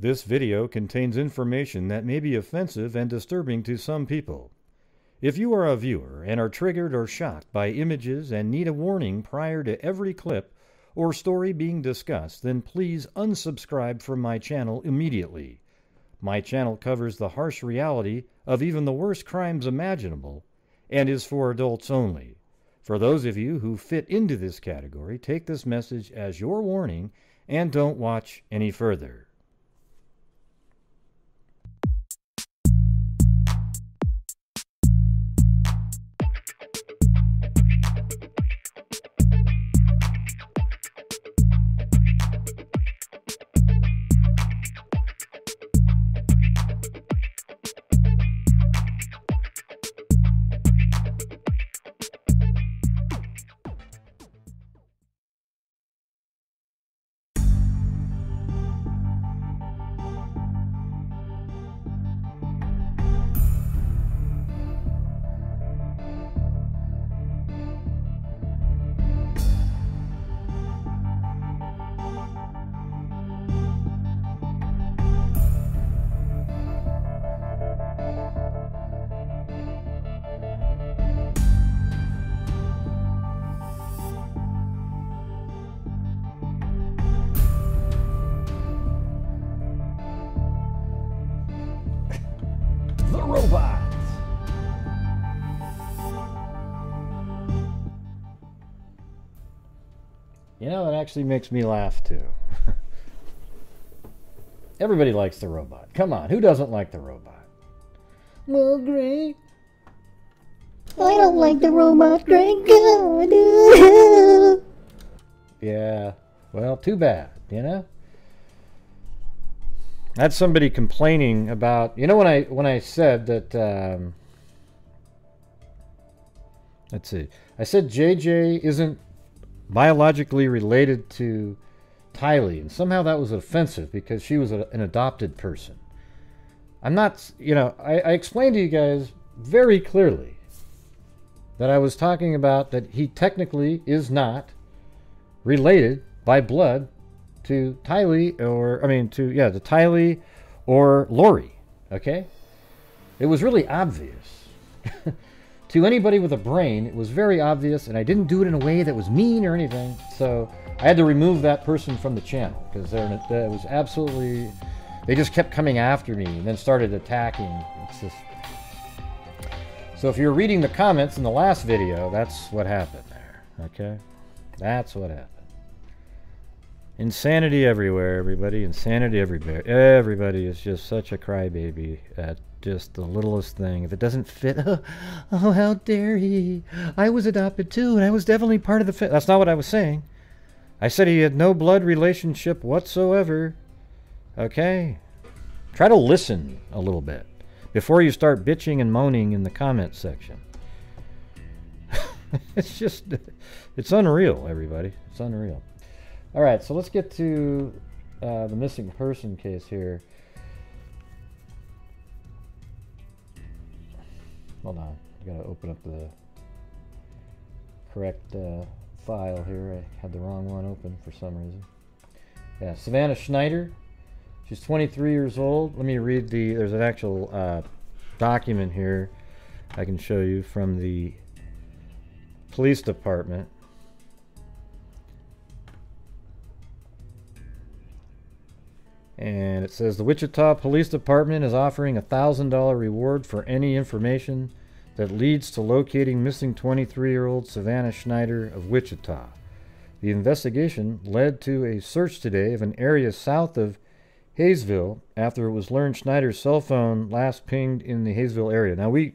This video contains information that may be offensive and disturbing to some people. If you are a viewer and are triggered or shocked by images and need a warning prior to every clip or story being discussed, then please unsubscribe from my channel immediately. My channel covers the harsh reality of even the worst crimes imaginable and is for adults only. For those of you who fit into this category, take this message as your warning and don't watch any further. Actually makes me laugh too. Everybody likes the robot. Come on, who doesn't like the robot? Well, great. I don't like the robot, Greg. Yeah. Well, too bad, you know? That's somebody complaining about you know when I when I said that um, let's see. I said JJ isn't biologically related to Tylee, and somehow that was offensive because she was a, an adopted person. I'm not, you know, I, I explained to you guys very clearly that I was talking about that he technically is not related by blood to Tylee or I mean to yeah to Tylee or Lori. Okay, it was really obvious to anybody with a brain. It was very obvious, and I didn't do it in a way that was mean or anything. So I had to remove that person from the channel because it was absolutely. They just kept coming after me and then started attacking. It's just. So if you're reading the comments in the last video, that's what happened there. Okay, that's what happened. Insanity everywhere, everybody. Insanity everywhere. Everybody is just such a crybaby at just the littlest thing. If it doesn't fit, oh, oh, how dare he? I was adopted too, and I was definitely part of the fit. That's not what I was saying. I said he had no blood relationship whatsoever. Okay? Try to listen a little bit before you start bitching and moaning in the comment section. it's just, it's unreal, everybody. It's unreal. All right, so let's get to uh, the missing person case here. Hold on, I gotta open up the correct uh, file here. I had the wrong one open for some reason. Yeah, Savannah Schneider. She's 23 years old. Let me read the. There's an actual uh, document here I can show you from the police department. And it says the Wichita Police Department is offering a $1,000 reward for any information that leads to locating missing 23 year old Savannah Schneider of Wichita. The investigation led to a search today of an area south of Haysville after it was learned Schneider's cell phone last pinged in the Haysville area. Now, we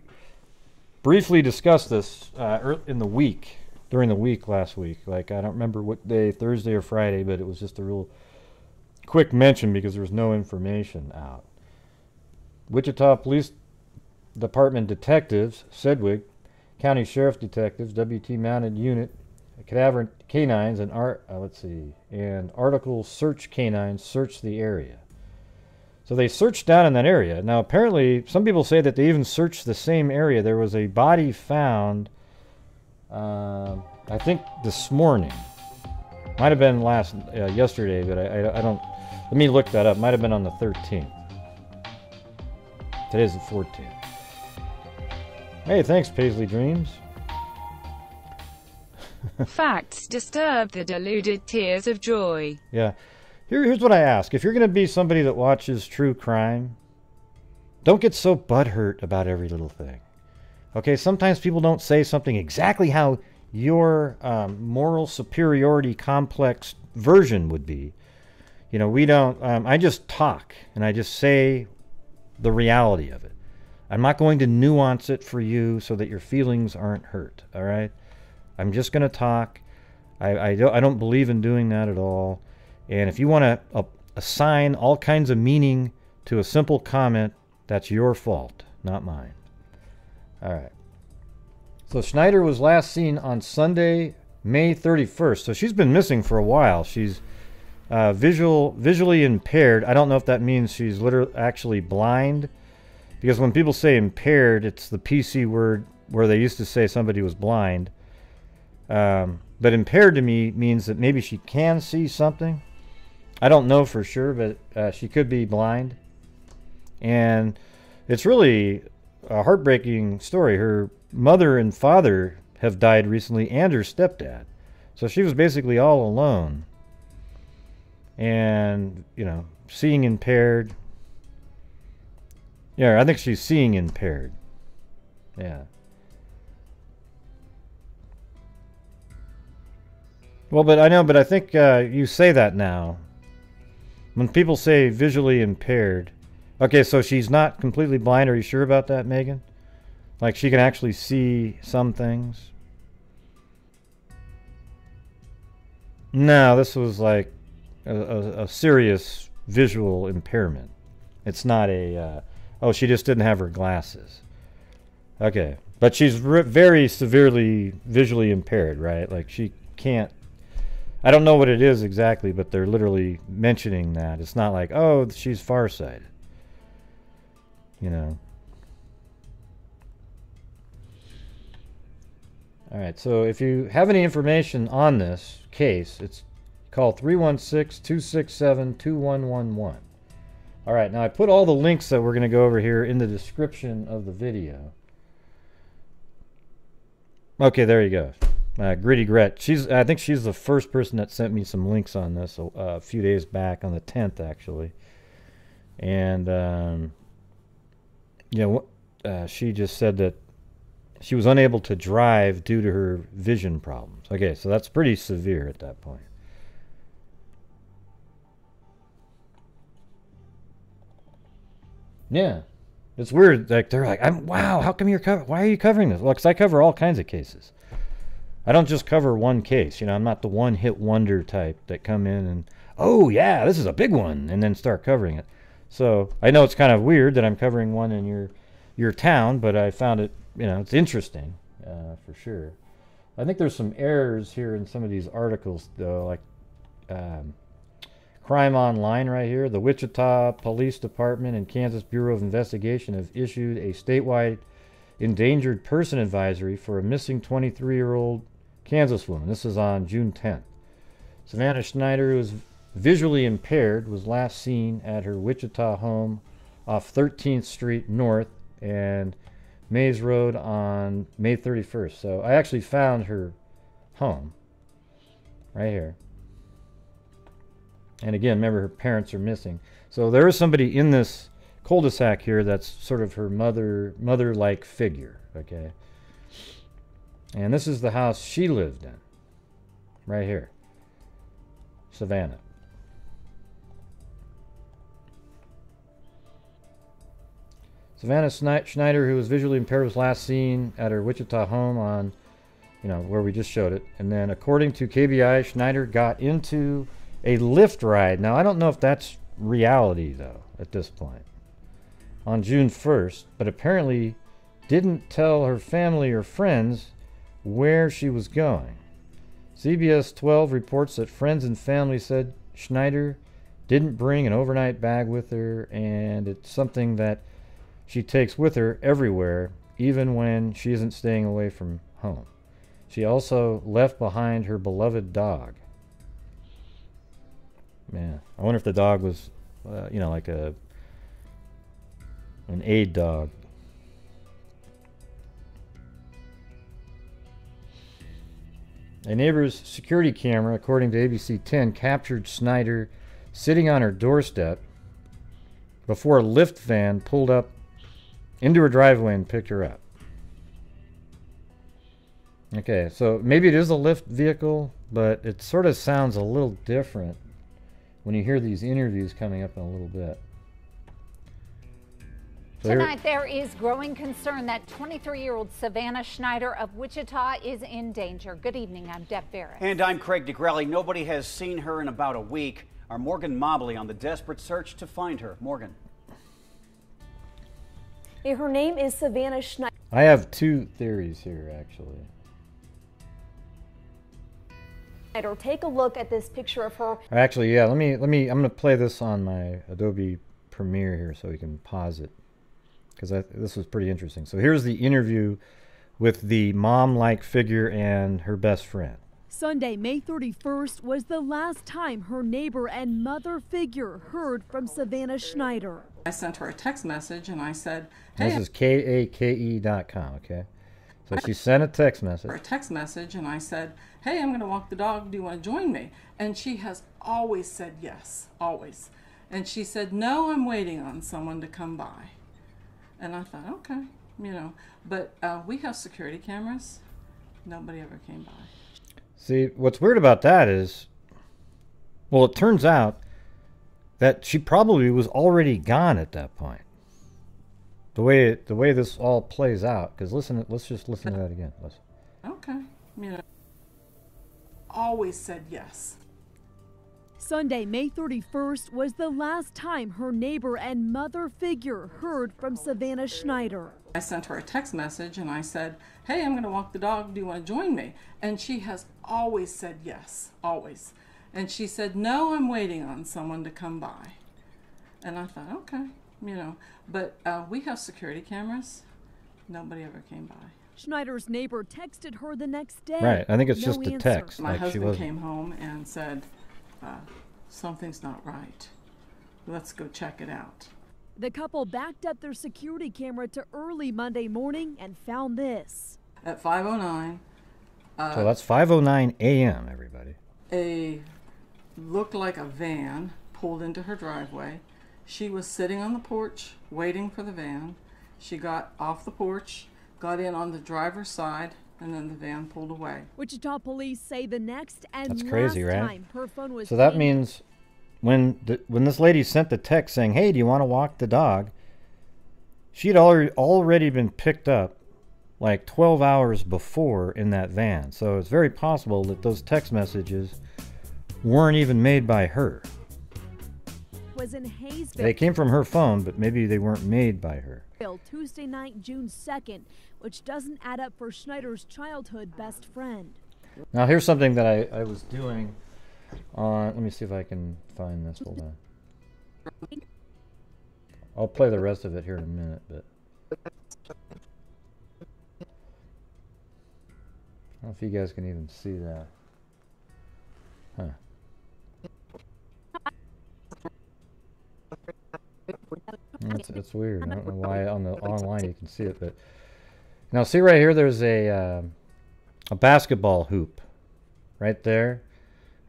briefly discussed this uh, in the week, during the week last week. Like, I don't remember what day, Thursday or Friday, but it was just a real quick mention because there was no information out. Wichita Police Department detectives, Sedgwick, County Sheriff detectives, WT Mounted Unit, cadaver canines, and art. Uh, let's see, and article search canines searched the area. So they searched down in that area. Now, apparently, some people say that they even searched the same area. There was a body found, uh, I think, this morning. Might have been last uh, yesterday, but I, I, I don't Let me look that up. Might have been on the 13th. Today's the 14th. Hey, thanks, Paisley Dreams. Facts disturb the deluded tears of joy. Yeah. Here, here's what I ask. If you're going to be somebody that watches true crime, don't get so butthurt about every little thing. Okay, sometimes people don't say something exactly how your um, moral superiority complex version would be. You know, we don't, um, I just talk and I just say the reality of it. I'm not going to nuance it for you so that your feelings aren't hurt, all right? I'm just going to talk. I, I, don't, I don't believe in doing that at all. And if you want to uh, assign all kinds of meaning to a simple comment, that's your fault, not mine. All right. So Schneider was last seen on Sunday, May 31st. So she's been missing for a while. She's uh, visual, visually impaired. I don't know if that means she's literally actually blind, because when people say impaired, it's the PC word where they used to say somebody was blind. Um, but impaired to me means that maybe she can see something. I don't know for sure, but uh, she could be blind. And it's really a heartbreaking story. Her mother and father have died recently, and her stepdad. So she was basically all alone. And, you know, seeing impaired. Yeah, I think she's seeing impaired. Yeah. Well, but I know, but I think uh, you say that now. When people say visually impaired, okay, so she's not completely blind. Are you sure about that, Megan? Like she can actually see some things? No, this was like a, a, a serious visual impairment. It's not a, uh, oh, she just didn't have her glasses. Okay. But she's very severely visually impaired, right? Like she can't I don't know what it is exactly, but they're literally mentioning that. It's not like, oh, she's farsighted. You know. All right, so if you have any information on this case, it's call 316-267-2111. All right, now I put all the links that we're going to go over here in the description of the video. Okay, there you go. Uh, Gritty Gret. She's. I think she's the first person that sent me some links on this a, a few days back, on the 10th actually. And um, yeah, uh, she just said that she was unable to drive due to her vision problems. Okay, so that's pretty severe at that point. Yeah, it's weird. Like they're like, I'm, "Wow, how come you're covering? Why are you covering this?" Well, because I cover all kinds of cases. I don't just cover one case. You know, I'm not the one hit wonder type that come in and, oh, yeah, this is a big one, and then start covering it. So I know it's kind of weird that I'm covering one in your your town, but I found it, you know, it's interesting uh, for sure. I think there's some errors here in some of these articles, though, like um, Crime Online right here. The Wichita Police Department and Kansas Bureau of Investigation have issued a statewide endangered person advisory for a missing 23 year old Kansas woman. This is on June 10th. Savannah Schneider, who is visually impaired, was last seen at her Wichita home off 13th Street North and Mays Road on May 31st. So I actually found her home right here. And again, remember her parents are missing. So there is somebody in this cul-de-sac here that's sort of her mother mother-like figure, okay? And this is the house she lived in, right here, Savannah. Savannah Schneider, who was visually impaired, was last seen at her Wichita home on, you know, where we just showed it. And then, according to KBI, Schneider got into a Lyft ride. Now, I don't know if that's reality, though, at this point, on June 1st, but apparently didn't tell her family or friends where she was going. CBS 12 reports that friends and family said Schneider didn't bring an overnight bag with her, and it's something that she takes with her everywhere, even when she isn't staying away from home. She also left behind her beloved dog. Yeah. I wonder if the dog was, uh, you know, like a an aid dog. A neighbor's security camera, according to ABC 10, captured Schneider sitting on her doorstep before a Lyft van pulled up into her driveway and picked her up. Okay, so maybe it is a Lyft vehicle, but it sort of sounds a little different when you hear these interviews coming up in a little bit. So here- Tonight, there is growing concern that 23 year old Savannah Schneider of Wichita is in danger. Good evening. I'm Deb Barrett. And I'm Craig DeGrelli. Nobody has seen her in about a week. Our Morgan Mobley on the desperate search to find her. Morgan. Yeah, Her name is Savannah Schneider. I have two theories here, actually. Take a look at this picture of her. Actually, yeah. Let me let me. I'm gonna play this on my Adobe Premiere here, so we can pause it, because this was pretty interesting. So here's the interview with the mom-like figure and her best friend. Sunday, May 31st, was the last time her neighbor and mother figure heard from Savannah Schneider. I sent her a text message and I said, hey. This is K A K E dot com. Okay. So she sent a text message. her a text message and I said, "Hey, I'm going to walk the dog. Do you want to join me?" And she has always said yes, always. And she said, "No, I'm waiting on someone to come by." And I thought, okay, you know, but uh, we have security cameras. Nobody ever came by. See, what's weird about that is, well, it turns out that she probably was already gone at that point. The way the way this all plays out, because listen, let's just listen to that again. Listen. Okay, you know, always said yes. Sunday, May 31st, was the last time her neighbor and mother figure heard from Savannah Schneider. I sent her a text message and I said, Hey, I'm going to walk the dog. Do you want to join me? And she has always said yes, always. And she said, No, I'm waiting on someone to come by. And I thought, okay, you know, but uh, we have security cameras. Nobody ever came by. Schneider's neighbor texted her the next day. Right, I think it's No just a text. My like she husband wasn't. came home and said, uh, Something's not right. Let's go check it out. The couple backed up their security camera to early Monday morning and found this. At 509, So that's 5:09 a.m. Everybody. a looked like a van pulled into her driveway. She was sitting on the porch waiting for the van. She got off the porch, got in on the driver's side, and then the van pulled away. Wichita police say the next and That's last crazy, right? time her phone was So that pinged- means when the, when this lady sent the text saying, "Hey, do you want to walk the dog?" She'd already already been picked up like 12 hours before in that van. So it's very possible that those text messages weren't even made by her. was in Haysville. They came from her phone, but maybe they weren't made by her. Tuesday night, June 2nd, which doesn't add up for Schneider's childhood best friend. Now here's something that I, I was doing on let me see if I can find this. Hold on. I'll play the rest of it here in a minute, but I don't know if you guys can even see that. Huh. It's, it's weird. I don't know why on the online you can see it, but now see right here. There's a um a basketball hoop right there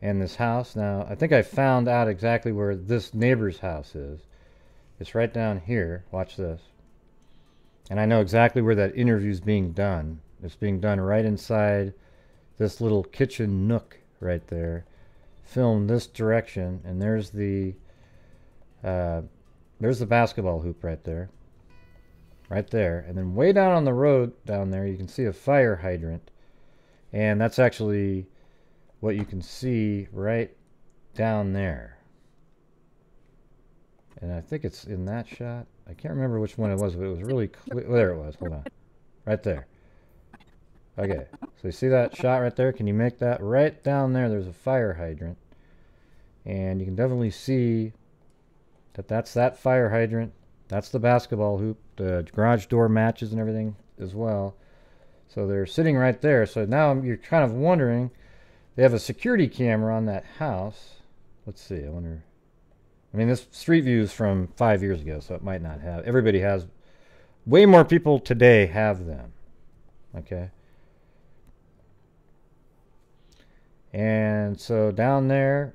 in this house. Now, I think I found out exactly where this neighbor's house is. It's right down here. Watch this. And I know exactly where that interview is being done. It's being done right inside this little kitchen nook right there. Filmed this direction, and there's the uh, there's the basketball hoop right there. Right there. And then way down on the road down there, you can see a fire hydrant. And that's actually what you can see right down there. And I think it's in that shot. I can't remember which one it was, but it was really clear. Oh, there it was. Hold on. Right there. Okay. So you see that shot right there? Can you make that right down there? There's a fire hydrant. And you can definitely see that that's that fire hydrant. That's the basketball hoop. The garage door matches and everything as well. So they're sitting right there. So now you're kind of wondering, they have a security camera on that house, let's see. I wonder. I mean, this street view is from five years ago, so it might not have. Everybody has. Way more people today have them. Okay. And so down there,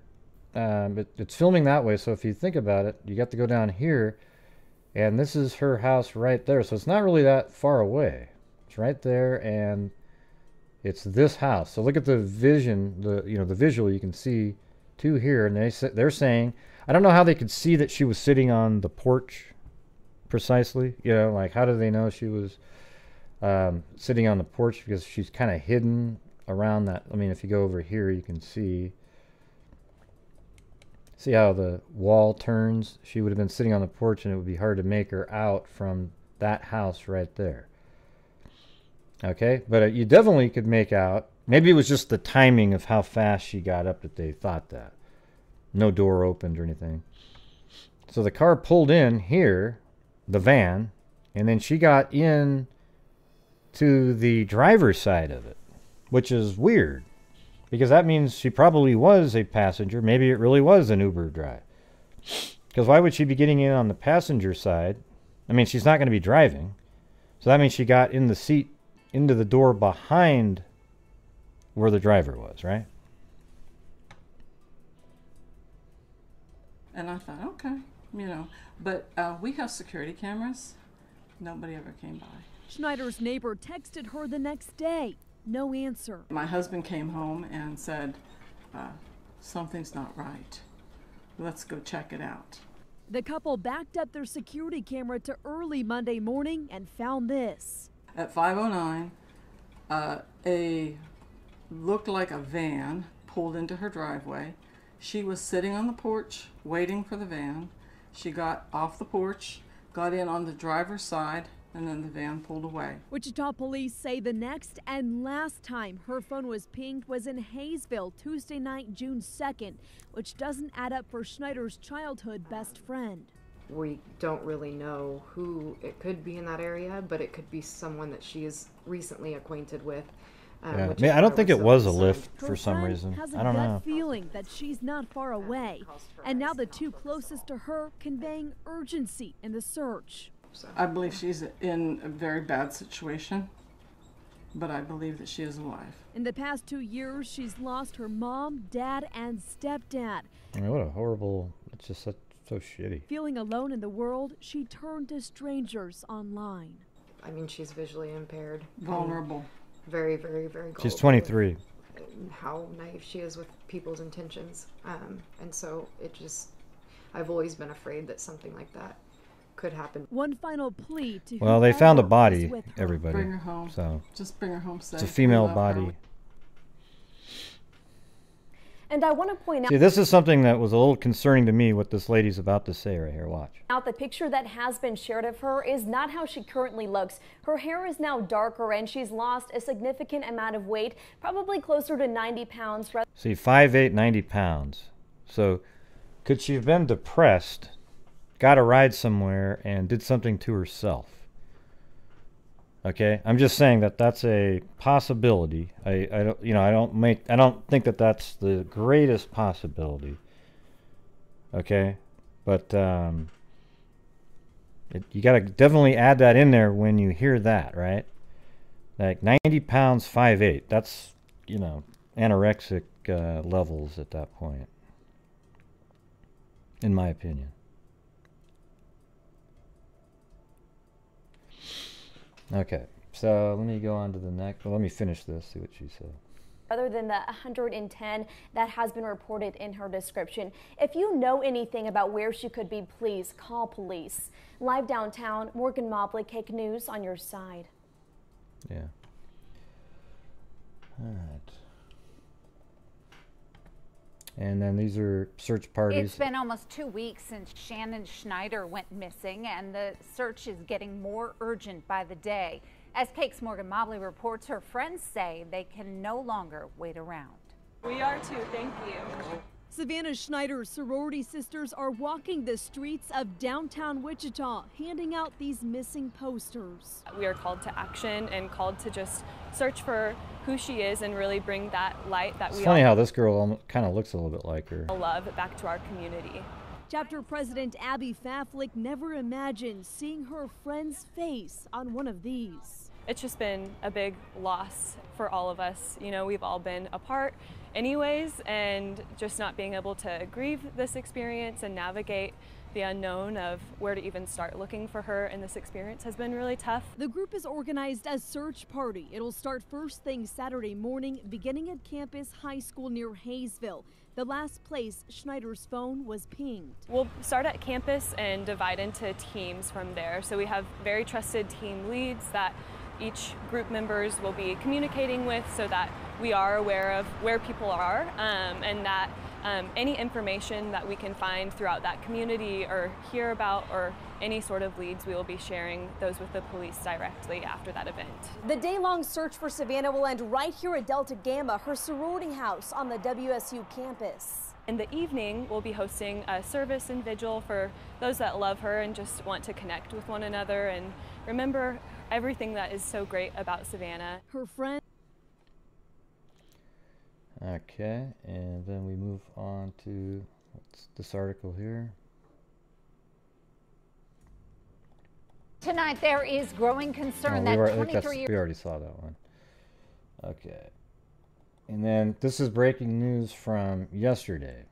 um, it, it's filming that way. So if you think about it, you got to go down here, and this is her house right there. So it's not really that far away. It's right there, and it's this house. So look at the vision, the you know the visual you can see to here, and they they're saying I don't know how they could see that she was sitting on the porch precisely. You know, like how do they know she was um, sitting on the porch because she's kind of hidden around that. I mean, if you go over here, you can see. See how the wall turns? She would have been sitting on the porch, and it would be hard to make her out from that house right there. Okay, but uh, you definitely could make out. Maybe it was just the timing of how fast she got up that they thought that. No door opened or anything. So the car pulled in here, the van, and then she got in to the driver's side of it, which is weird because that means she probably was a passenger. Maybe it really was an Uber drive. Because why would she be getting in on the passenger side? I mean, she's not going to be driving. So that means she got in the seat into the door behind where the driver was, right? And I thought, okay, you know, but uh, we have security cameras. Nobody ever came by. Schneider's neighbor texted her the next day. No answer. My husband came home and said, uh, something's not right. Let's go check it out. The couple backed up their security camera to early Monday morning and found this. At 509, uh, a looked like a van pulled into her driveway. She was sitting on the porch waiting for the van. She got off the porch, got in on the driver's side, and then the van pulled away. Wichita police say the next and last time her phone was pinged was in Haysville Tuesday night, June 2nd, which doesn't add up for Schneider's childhood best friend. We don't really know who it could be in that area, but it could be someone that she is recently acquainted with. um, Yeah. I, mean, I don't think it was a concerned. Lyft for some reason. has a I don't gut know. feeling that she's not far away, and now the two closest to her conveying urgency in the search. I believe she's in a very bad situation, but I believe that she is alive. In the past two years, she's lost her mom, dad, and stepdad. I mean, what a horrible. It's just so, so shitty. Feeling alone in the world, she turned to strangers online. I mean, she's visually impaired. and Vulnerable. Very, very, very. She's 23. How naive she is with people's intentions, um, and so it just. I've always been afraid that something like that could happen. One final plea to Well, they found a body, with her. everybody. Bring her home. So Just bring her home safe. it's a female love her. body. And I want to point out See, this is something that was a little concerning to me. What this lady's about to say right here. Watch. out the picture that has been shared of her is not how she currently looks. Her hair is now darker and she's lost a significant amount of weight, probably closer to 90 pounds. See, 5'8", 90 pounds. So, could she have been depressed, got a ride somewhere, and did something to herself? Okay, I'm just saying that that's a possibility. I, I don't, you know, I don't make, I don't think that that's the greatest possibility. Okay, but um, it, you got to definitely add that in there when you hear that, right? Like 90 pounds, 5'8". That's, you know, anorexic uh, levels at that point, in my opinion. Okay, so let me go on to the next. Well, let me finish this. See what she said. Other than the 110 that has been reported in her description. If you know anything about where she could be, please call police. Live downtown, Morgan Mobley, KAKE News on your side. Yeah. All right. And then these are search parties. It's been almost two weeks since Shannon Schneider went missing, and the search is getting more urgent by the day. As KAKE's Morgan Mobley reports, her friends say they can no longer wait around. We are too, thank you. Savannah Schneider's sorority sisters are walking the streets of downtown Wichita, handing out these missing posters. We are called to action and called to just search for who she is and really bring that light that It's we funny all how this girl kind of looks a little bit like her. love back to our community. Chapter President Abby Faflick never imagined seeing her friend's face on one of these. It's just been a big loss for all of us. You know, we've all been apart anyways, and just not being able to grieve this experience and navigate the unknown of where to even start looking for her in this experience has been really tough. The group is organized a search party. It'll start first thing Saturday morning, beginning at Campus High School near Haysville, the last place Schneider's phone was pinged. We'll start at campus and divide into teams from there. So we have very trusted team leads that each group members will be communicating with so that we are aware of where people are um, and that um, any information that we can find throughout that community or hear about or any sort of leads, we will be sharing those with the police directly after that event. The day-long search for Savannah will end right here at Delta Gamma, her sorority house on the WSU campus. In the evening, we'll be hosting a service and vigil for those that love her and just want to connect with one another and remember everything that is so great about Savannah. Her friend Okay, and then we move on to what's this article here. Tonight, there is growing concern Oh, we, that were- I think 23 we already saw that one. Okay. And then this is breaking news from yesterday.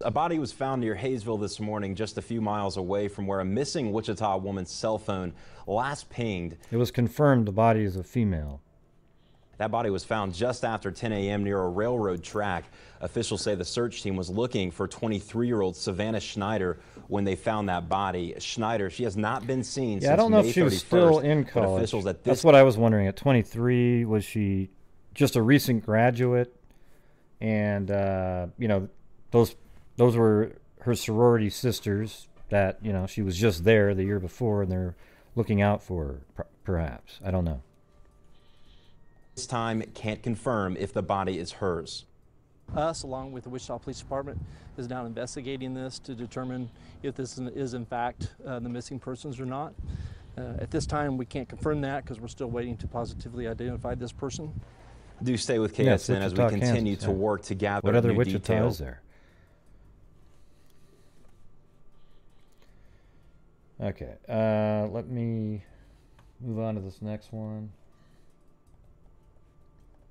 A body was found near Haysville this morning, just a few miles away from where a missing Wichita woman's cell phone last pinged. It was confirmed the body is a female. That body was found just after 10 a.m. near a railroad track. Officials say the search team was looking for 23 year old Savannah Schneider when they found that body. Schneider, she has not been seen Yeah, since I don't know May if she was still in college. Officials at That's what I was wondering. At 23, was she just a recent graduate? And uh, you know, those those were her sorority sisters that you know she was just there the year before, and they're looking out for her, perhaps. I don't know. this time can't confirm if the body is hers. Us, along with the Wichita Police Department, is now investigating this to determine if this is- is in fact uh, the missing persons or not. Uh, At this time, we can't confirm that because we're still waiting to positively identify this person. Do stay with Yeah, it's KSN as we continue Kansas, to yeah. work to gather What other new Wichita details. is there? Okay, uh, let me move on to this next one.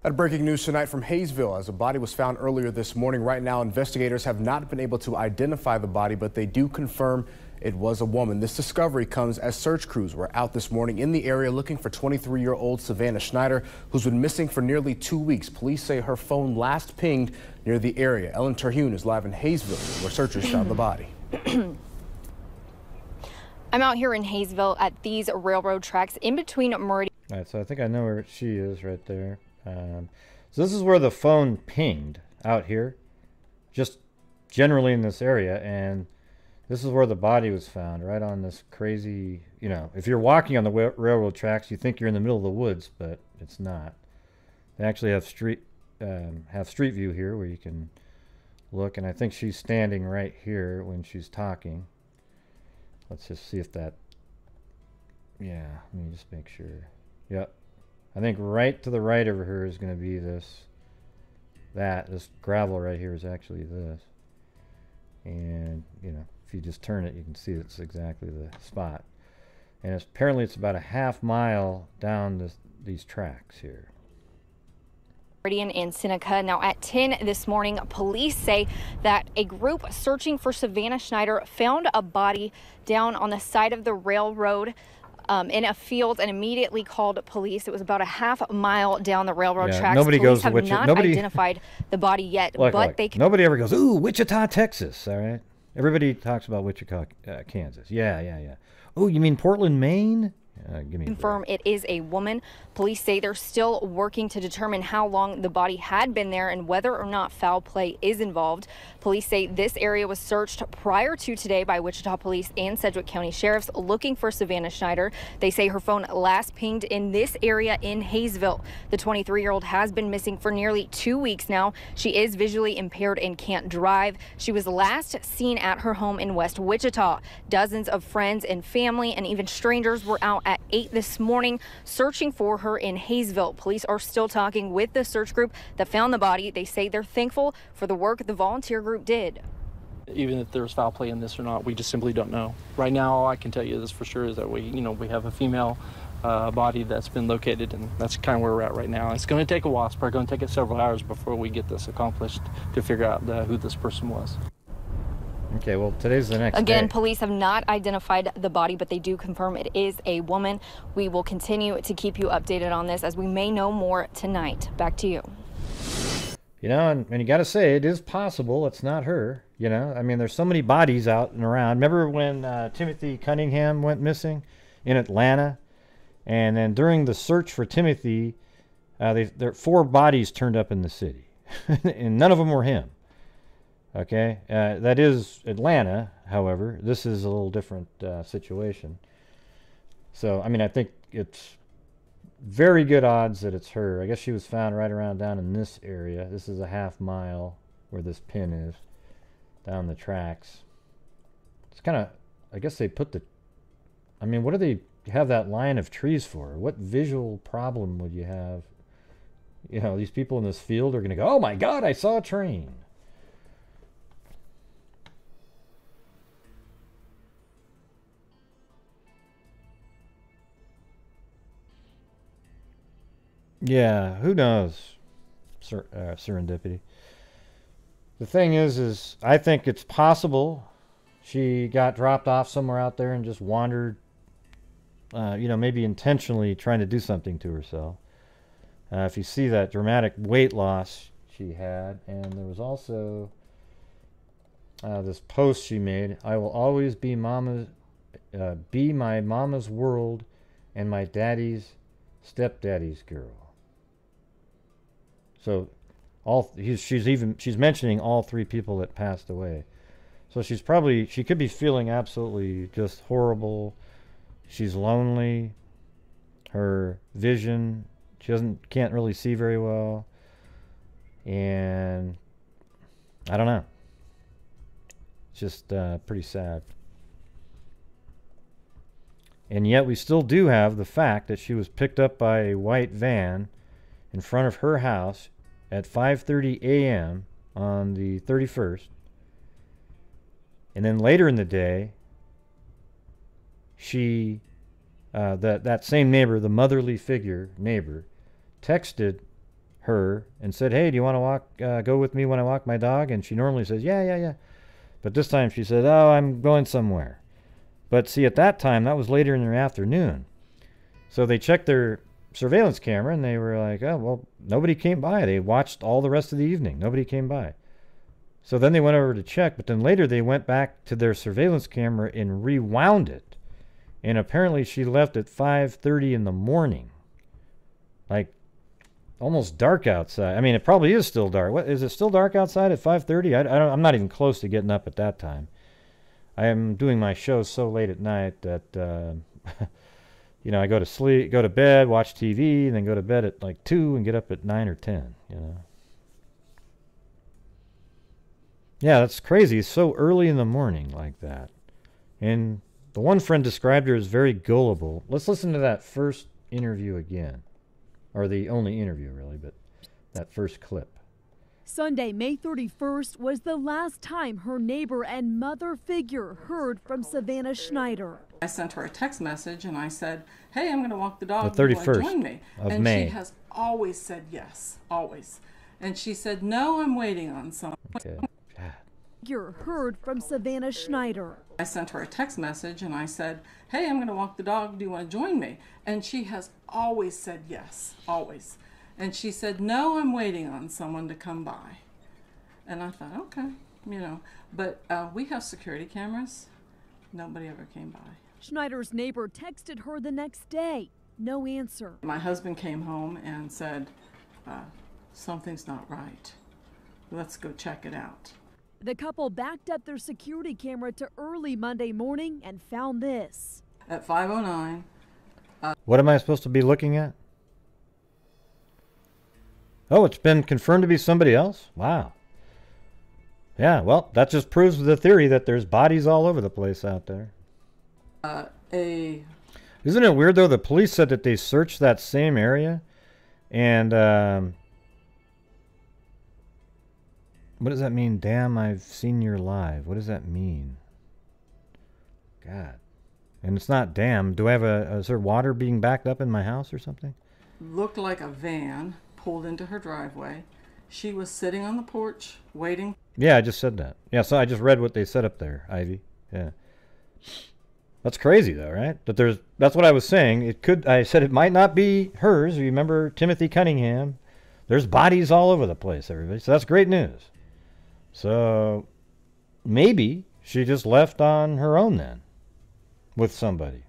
That breaking news tonight from Haysville as a body was found earlier this morning. Right now, investigators have not been able to identify the body, but they do confirm it was a woman. This discovery comes as search crews were out this morning in the area looking for 23 year old Savannah Schneider, who's been missing for nearly two weeks. Police say her phone last pinged near the area. Ellen Terhune is live in Haysville where searchers found the body. I'm out here in Haysville at these railroad tracks in between Meridian. All right, so I think I know where she is right there. Um, so this is where the phone pinged out here, just generally in this area, and this is where the body was found, right on this crazy. You know, if you're walking on the railroad tracks, you think you're in the middle of the woods, but it's not. They actually have street um, have street view here where you can look, and I think she's standing right here when she's talking. Let's just see if that. Yeah, let me just make sure. Yep. I think right to the right of her is going to be this. That this gravel right here is actually this. And you know, if you just turn it, you can see it's exactly the spot. And it's, apparently, it's about a half mile down this, these tracks here. Meridian and Seneca. Now, at 10 this morning, police say that a group searching for Savannah Schneider found a body down on the side of the railroad um, in a field and immediately called police. It was about a half mile down the railroad Yeah, tracks. nobody police goes have Wichi- not nobody- identified the body yet, Look, but look, they can. nobody ever goes, ooh, Wichita, Texas. All right. Everybody talks about Wichita, uh, Kansas. Yeah, yeah, yeah. Oh, you mean Portland, Maine? Uh, give me confirm it is a woman. Police say they're still working to determine how long the body had been there and whether or not foul play is involved. Police say this area was searched prior to today by Wichita Police and Sedgwick County Sheriffs looking for Savannah Schneider. They say her phone last pinged in this area in Haysville. The 23 year old has been missing for nearly two weeks now. She is visually impaired and can't drive. She was last seen at her home in West Wichita. Dozens of friends and family and even strangers were out at 8 this morning searching for her in Haysville. Police are still talking with the search group that found the body. They say they're thankful for the work the volunteer group did. Even if there's foul play in this or not, we just simply don't know. Right now, all I can tell you this for sure is that we, you know, we have a female uh, body that's been located, and that's kind of where we're at right now. It's going to take a while. It's probably going to take us several hours before we get this accomplished to figure out uh, who this person was. Okay, well, today's the next Again, day. police have not identified the body, but they do confirm it is a woman. We will continue to keep you updated on this as we may know more tonight. Back to you. You know, and, and you got to say, it is possible it's not her. You know, I mean, there's so many bodies out and around. Remember when uh, Timothy Cunningham went missing in Atlanta? And then during the search for Timothy, uh, they, there four bodies turned up in the city, and none of them were him. Okay, uh, that is Atlanta. However, this is a little different uh, situation. So, I mean, I think it's very good odds that it's her. I guess she was found right around down in this area. This is a half mile where this pin is down the tracks. It's kind of, I guess they put the, I mean, what do they have that line of trees for? What visual problem would you have? You know, these people in this field are going to go, oh my God, I saw a train. Yeah, who knows? Ser- uh, serendipity. The thing is, is I think it's possible she got dropped off somewhere out there and just wandered. Uh, you know, maybe intentionally trying to do something to herself. Uh, if you see that dramatic weight loss she had, and there was also uh, this post she made. I will always be mama's, uh, be my mama's world, and my daddy's stepdaddy's girl. So, all he's, she's even she's mentioning all three people that passed away. So she's probably she could be feeling absolutely just horrible. She's lonely. Her vision she doesn't can't really see very well. And I don't know. It's just uh, pretty sad. And yet we still do have the fact that she was picked up by a white van in front of her house at 5:30 a.m. on the 31st. And then later in the day, she uh, that that same neighbor, the motherly figure neighbor, texted her and said, "Hey, do you want to walk? Uh, go with me when I walk my dog?" And she normally says, "Yeah, yeah, yeah," but this time she said, "Oh, I'm going somewhere." But see, at that time, that was later in the afternoon, so they checked their surveillance camera and they were like, "Oh, well, nobody came by." They watched all the rest of the evening. Nobody came by. So then they went over to check, but then later they went back to their surveillance camera and rewound it. And apparently she left at 5:30 in the morning. Like almost dark outside. I mean, it probably is still dark. What is it still dark outside at 5:30? I, I don't I'm not even close to getting up at that time. I am doing my show so late at night that uh, you know, I go to sleep, go to bed, watch TV, and then go to bed at like 2 and get up at 9 or 10, you know. Yeah, that's crazy. It's so early in the morning like that. And the one friend described her as very gullible. Let's listen to that first interview again. Or the only interview, really, but that first clip. Sunday, May 31st, was the last time her neighbor and mother figure heard from Savannah Schneider. I sent her a text message and I said, "Hey, I'm going to walk the dog. The Do you wanna 31st join me?" of and May. she has always said yes, always. And she said, "No, I'm waiting on someone." Okay. Figure heard from Savannah Schneider. I sent her a text message and I said, "Hey, I'm going to walk the dog. Do you want to join me?" And she has always said yes, always. And she said, "No, I'm waiting on someone to come by." And I thought, okay, you know, but uh, we have security cameras. Nobody ever came by. Schneider's neighbor texted her the next day. No answer. My husband came home and said, uh, Something's not right. Let's go check it out. The couple backed up their security camera to early Monday morning and found this. At 509, What am I supposed to be looking at? Oh, it's been confirmed to be somebody else? Wow. Yeah, well, that just proves the theory that there's bodies all over the place out there. uh, a Isn't it weird though? The police said that they searched that same area, and um, what does that mean? Damn, I've seen your live. What does that mean? God, and it's not damn. Do I have a is there water being backed up in my house or something? looked like a van pulled into her driveway. She was sitting on the porch waiting. Yeah, I just said that. Yeah, so I just read what they said up there, Ivy. Yeah. That's crazy though, right? That there's that's what I was saying. It could I said it might not be hers. You remember Timothy Cunningham? There's bodies all over the place, everybody. So that's great news. So maybe she just left on her own then with somebody.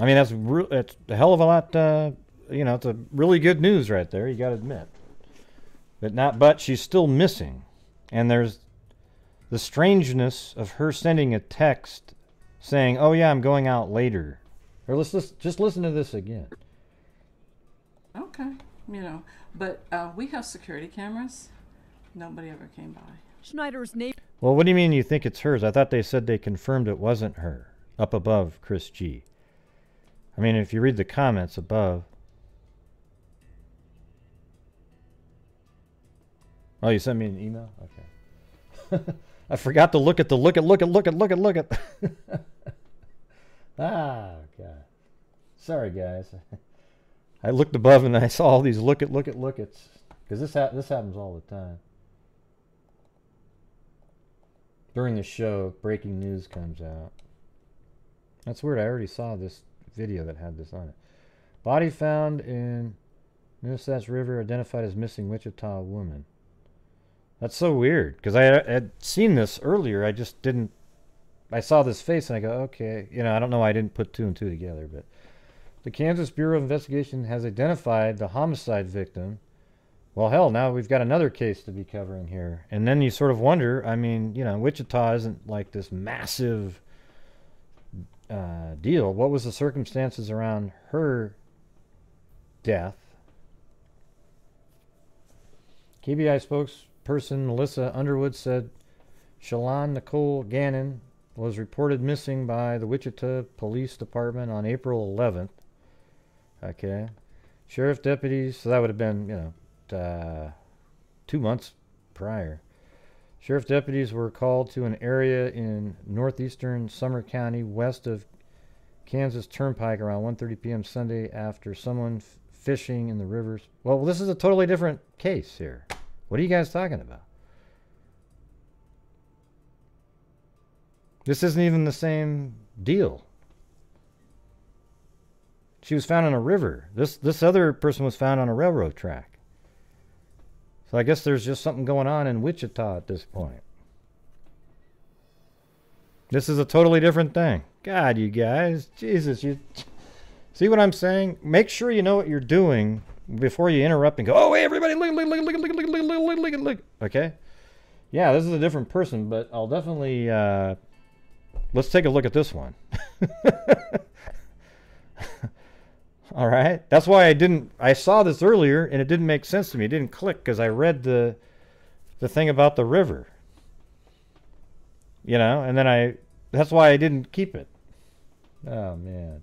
I mean, that's it's a hell of a lot. Uh, you know, it's a really good news right there. You got to admit, but not. But she's still missing, and there's the strangeness of her sending a text saying, "Oh yeah, I'm going out later," or let's just just listen to this again. Okay, you know, but uh, we have security cameras. Nobody ever came by. Schneider's neighbor. Well, what do you mean you think it's hers? I thought they said they confirmed it wasn't her up above Chris G. I mean, if you read the comments above. Oh, you sent me an email? Okay. I forgot to look at the look at look at look at look at look at. ah, God. Sorry, guys. I looked above and I saw all these look at look at look at because this ha- this happens all the time. During the show, breaking news comes out. That's weird. I already saw this video that had this on it. Body found in Minnesota River identified as missing Wichita woman. That's so weird because I had seen this earlier. I just didn't. I saw this face and I go, okay, you know, I don't know. why I didn't put two and two together, but the Kansas Bureau of Investigation has identified the homicide victim. Well, hell, now we've got another case to be covering here, and then you sort of wonder. I mean, you know, Wichita isn't like this massive uh, deal. What was the circumstances around her death? KBI spokesperson Melissa Underwood said Shalon Nicole Gannon was reported missing by the Wichita Police Department on April 11th. Okay. Sheriff deputies, so that would have been, you know, uh, two months prior. Sheriff deputies were called to an area in northeastern Sumner County, west of Kansas Turnpike, around 1:30 p.m. Sunday after someone fishing in the rivers. Well, this is a totally different case here. What are you guys talking about? This isn't even the same deal. She was found in a river. This this other person was found on a railroad track. So I guess there's just something going on in Wichita at this point. This is a totally different thing. God, you guys, Jesus, you see what I'm saying? Make sure you know what you're doing before you interrupt and go, "Oh, hey, everybody, look, look, look, look, look, look, look, look, look, look, look." Okay? Yeah, this is a different person, but I'll definitely uh, let's take a look at this one. All right. That's why I didn't. I saw this earlier and it didn't make sense to me. It didn't click because I read the the thing about the river. You know, and then I. That's why I didn't keep it. Oh man.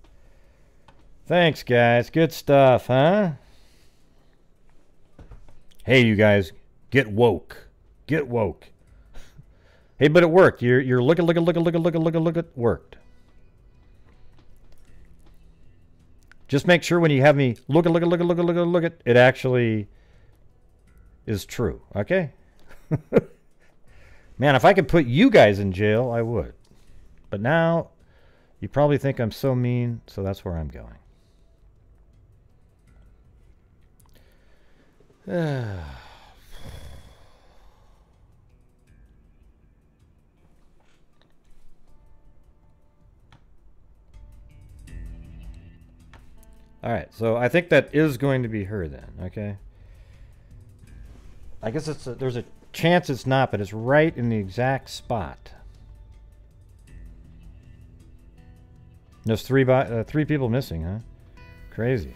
Thanks, guys. Good stuff, huh? Hey, you guys, get woke. Get woke. hey, but it worked. You're you're looking, looking, looking, looking, looking, looking, looking. Worked. Just make sure when you have me look at, look at, look at, look it actually is true. Okay? Man, if I could put you guys in jail, I would. But now, you probably think I'm so mean, so that's where I'm going. Alright, so I think that is going to be her then, okay? I guess it's a, there's a chance it's not, but it's right in the exact spot. There's three, by, uh, three people missing, huh? Crazy.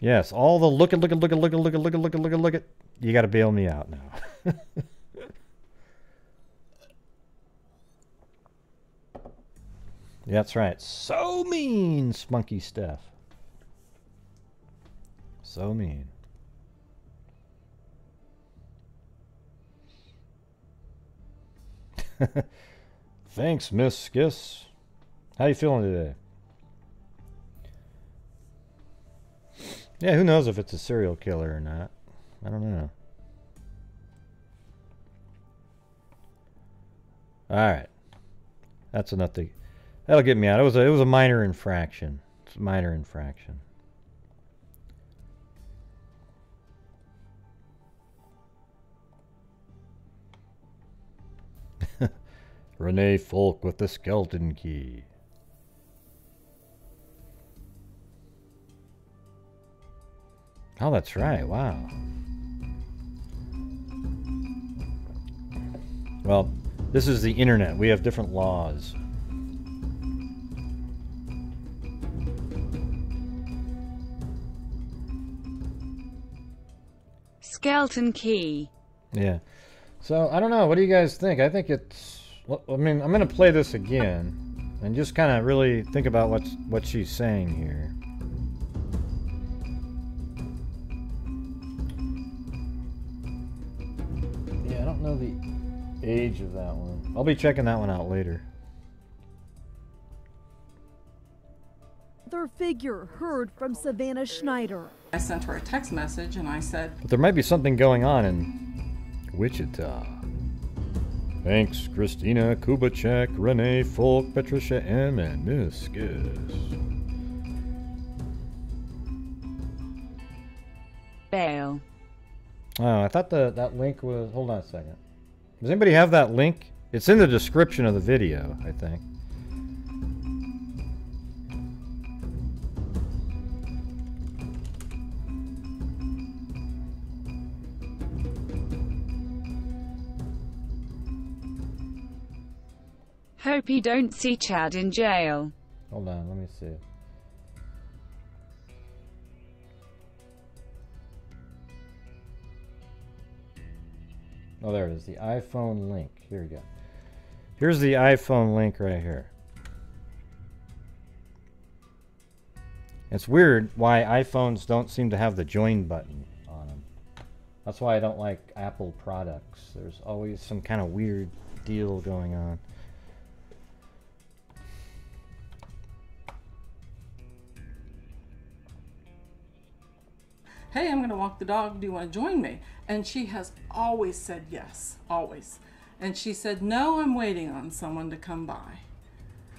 Yes, all the look at look at look at look at look at look at look at look at look at. You got to bail me out now. That's right. So mean, Spunky Steph. So mean. Thanks, Miss Skiss. How you feeling today? Yeah, who knows if it's a serial killer or not. I don't know. All right. That's enough to That'll get me out. It was a, it was a minor infraction. It's a minor infraction. Renee Folk with the skeleton key. Oh, that's right. Wow. Well, this is the internet. We have different laws. Skeleton key. Yeah. So I don't know. What do you guys think? I think it's. well, I mean, I'm gonna play this again, and just kind of really think about what's what she's saying here. Know the age of that one. I'll be checking that one out later. Their figure heard from Savannah Schneider. I sent her a text message and I said, But there might be something going on in Wichita. Thanks, Christina Kubacek, Renee Folk, Patricia M, and Miss Giss. Oh, I thought the that link was. Hold on a second. Does anybody have that link? It's in the description of the video, I think. Hope you don't see Chad in jail. Hold on, let me see. Oh, there it is. The iPhone link. Here we go. Here's the iPhone link right here. It's weird why iPhones don't seem to have the join button on them. That's why I don't like Apple products. There's always some kind of weird deal going on. hey, I'm going to walk the dog. Do you want to join me? And she has always said yes, always. And she said, no, I'm waiting on someone to come by.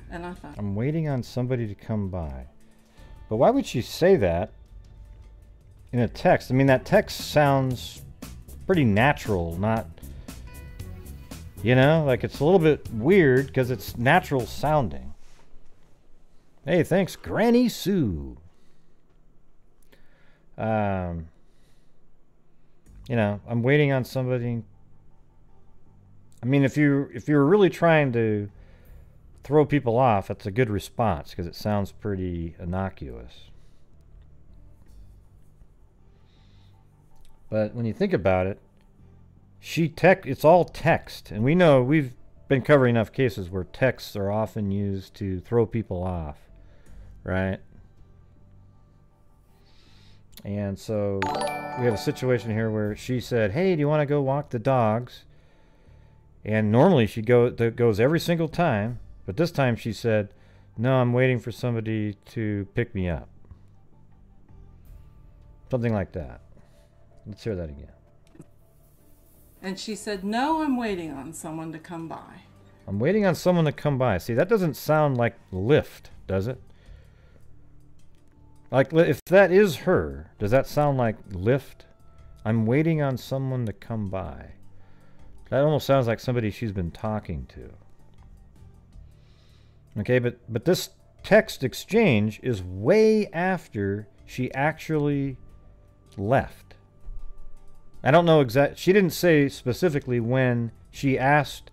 And I thought, I'm waiting on somebody to come by. But why would she say that in a text? I mean, that text sounds pretty natural, not. You know, like it's a little bit weird because it's natural sounding. Hey, thanks, Granny Sue. Um, you know, I'm waiting on somebody. I mean, if you if you're really trying to throw people off, it's a good response because it sounds pretty innocuous. But when you think about it, she tech it's all text, and we know we've been covering enough cases where texts are often used to throw people off, right? And so we have a situation here where she said, "Hey, do you want to go walk the dogs?" And normally she go goes every single time, but this time she said, "No, I'm waiting for somebody to pick me up." Something like that. Let's hear that again. and she said, no, I'm waiting on someone to come by. I'm waiting on someone to come by. See, that doesn't sound like Lyft, does it? Like, if that is her, does that sound like Lyft? I'm waiting on someone to come by. That almost sounds like somebody she's been talking to. Okay, but but this text exchange is way after she actually left. I don't know exact. She didn't say specifically when she asked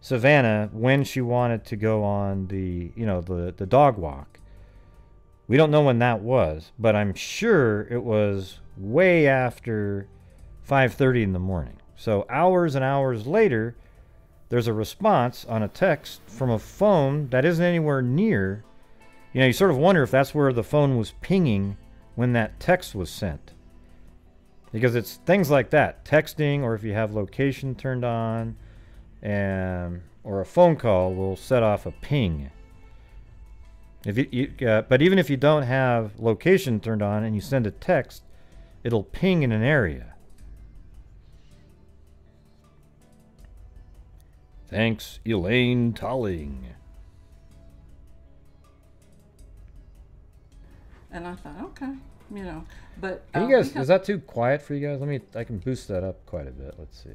Savannah when she wanted to go on the, you know, the the dog walk. We don't know when that was, but I'm sure it was way after 5:30 in the morning. So hours and hours later, there's a response on a text from a phone that isn't anywhere near. You know, you sort of wonder if that's where the phone was pinging when that text was sent. Because it's things like that, texting or if you have location turned on and or a phone call will set off a ping. If you, you uh, but even if you don't have location turned on and you send a text, it'll ping in an area. Thanks, Elaine Tolling. And I thought, okay, you know, but uh, you guys, is that too quiet for you guys? Let me, I can boost that up quite a bit. Let's see.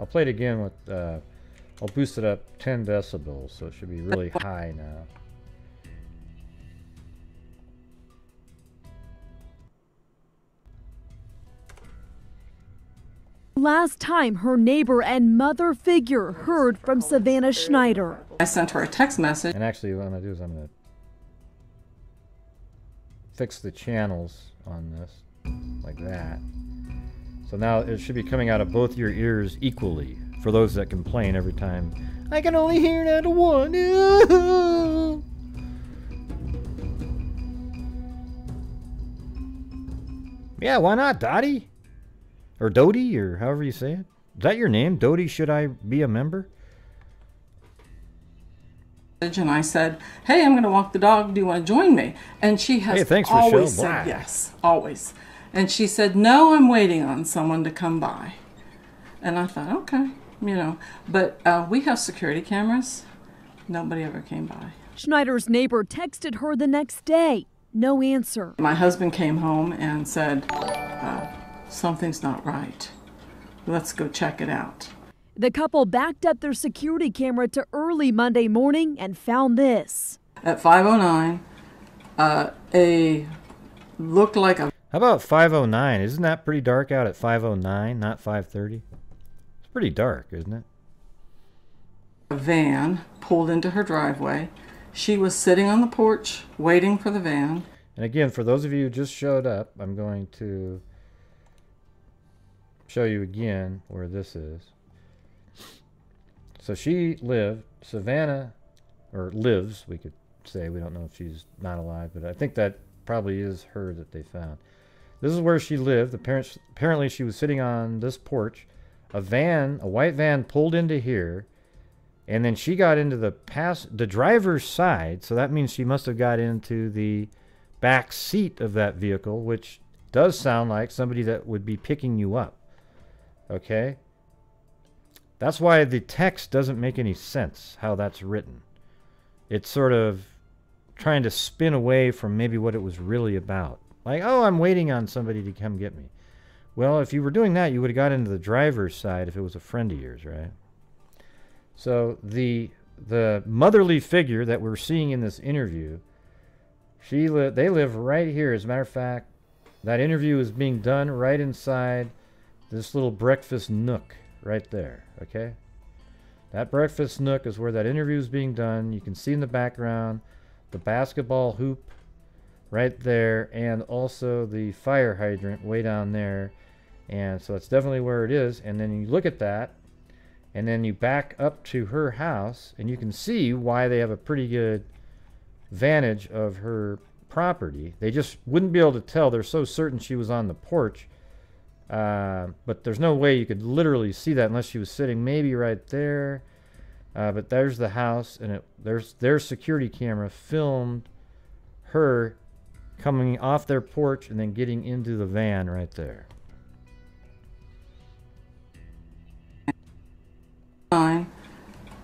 I'll play it again with, uh, I'll boost it up 10 decibels, so it should be really high now. Last time her neighbor and mother figure heard from Savannah Schneider. I sent her a text message. And actually, what I'm gonna do is I'm gonna fix the channels on this, like that. So now it should be coming out of both your ears equally, for those that complain every time. I can only hear it out of one. yeah, why not, Dottie? Or Dodie, or however you say it. Is that your name? Dodie, should I be a member? and I said, "Hey, I'm going to walk the dog. Do you want to join me?" And she has Hey, thanks, always Rochelle. said Blah. yes, always. And she said, "No, I'm waiting on someone to come by." And I thought, okay, you know, but uh, we have security cameras. Nobody ever came by. Schneider's neighbor texted her the next day. No answer. My husband came home and said, uh, "Something's not right. Let's go check it out." The couple backed up their security camera to early Monday morning and found this. At 5:09, uh, a looked like a How about 509? Isn't that pretty dark out at 509, not 530? It's pretty dark, isn't it? A van pulled into her driveway. She was sitting on the porch waiting for the van. And again, for those of you who just showed up, I'm going to show you again where this is. So she lived, Savannah, or lives, we could say. We don't know if she's not alive, but I think that probably is her that they found. This is where she lived. Apparently, apparently she was sitting on this porch. A van, a white van, pulled into here, and then she got into the pass, the driver's side. So that means she must have got into the back seat of that vehicle, which does sound like somebody that would be picking you up. Okay? That's why the text doesn't make any sense how that's written. It's sort of trying to spin away from maybe what it was really about. Like, oh, I'm waiting on somebody to come get me. Well, if you were doing that, you would have got into the driver's side if it was a friend of yours, right? So the the motherly figure that we're seeing in this interview, she li- they live right here. As a matter of fact, that interview is being done right inside this little breakfast nook right there. Okay, that breakfast nook is where that interview is being done. You can see in the background the basketball hoop right there, and also the fire hydrant way down there. And so that's definitely where it is. And then you look at that, and then you back up to her house, and you can see why they have a pretty good vantage of her property. They just wouldn't be able to tell. They're so certain she was on the porch. Uh, but there's no way you could literally see that unless she was sitting maybe right there. Uh, but there's the house, and it, there's their security camera filmed her coming off their porch and then getting into the van right there.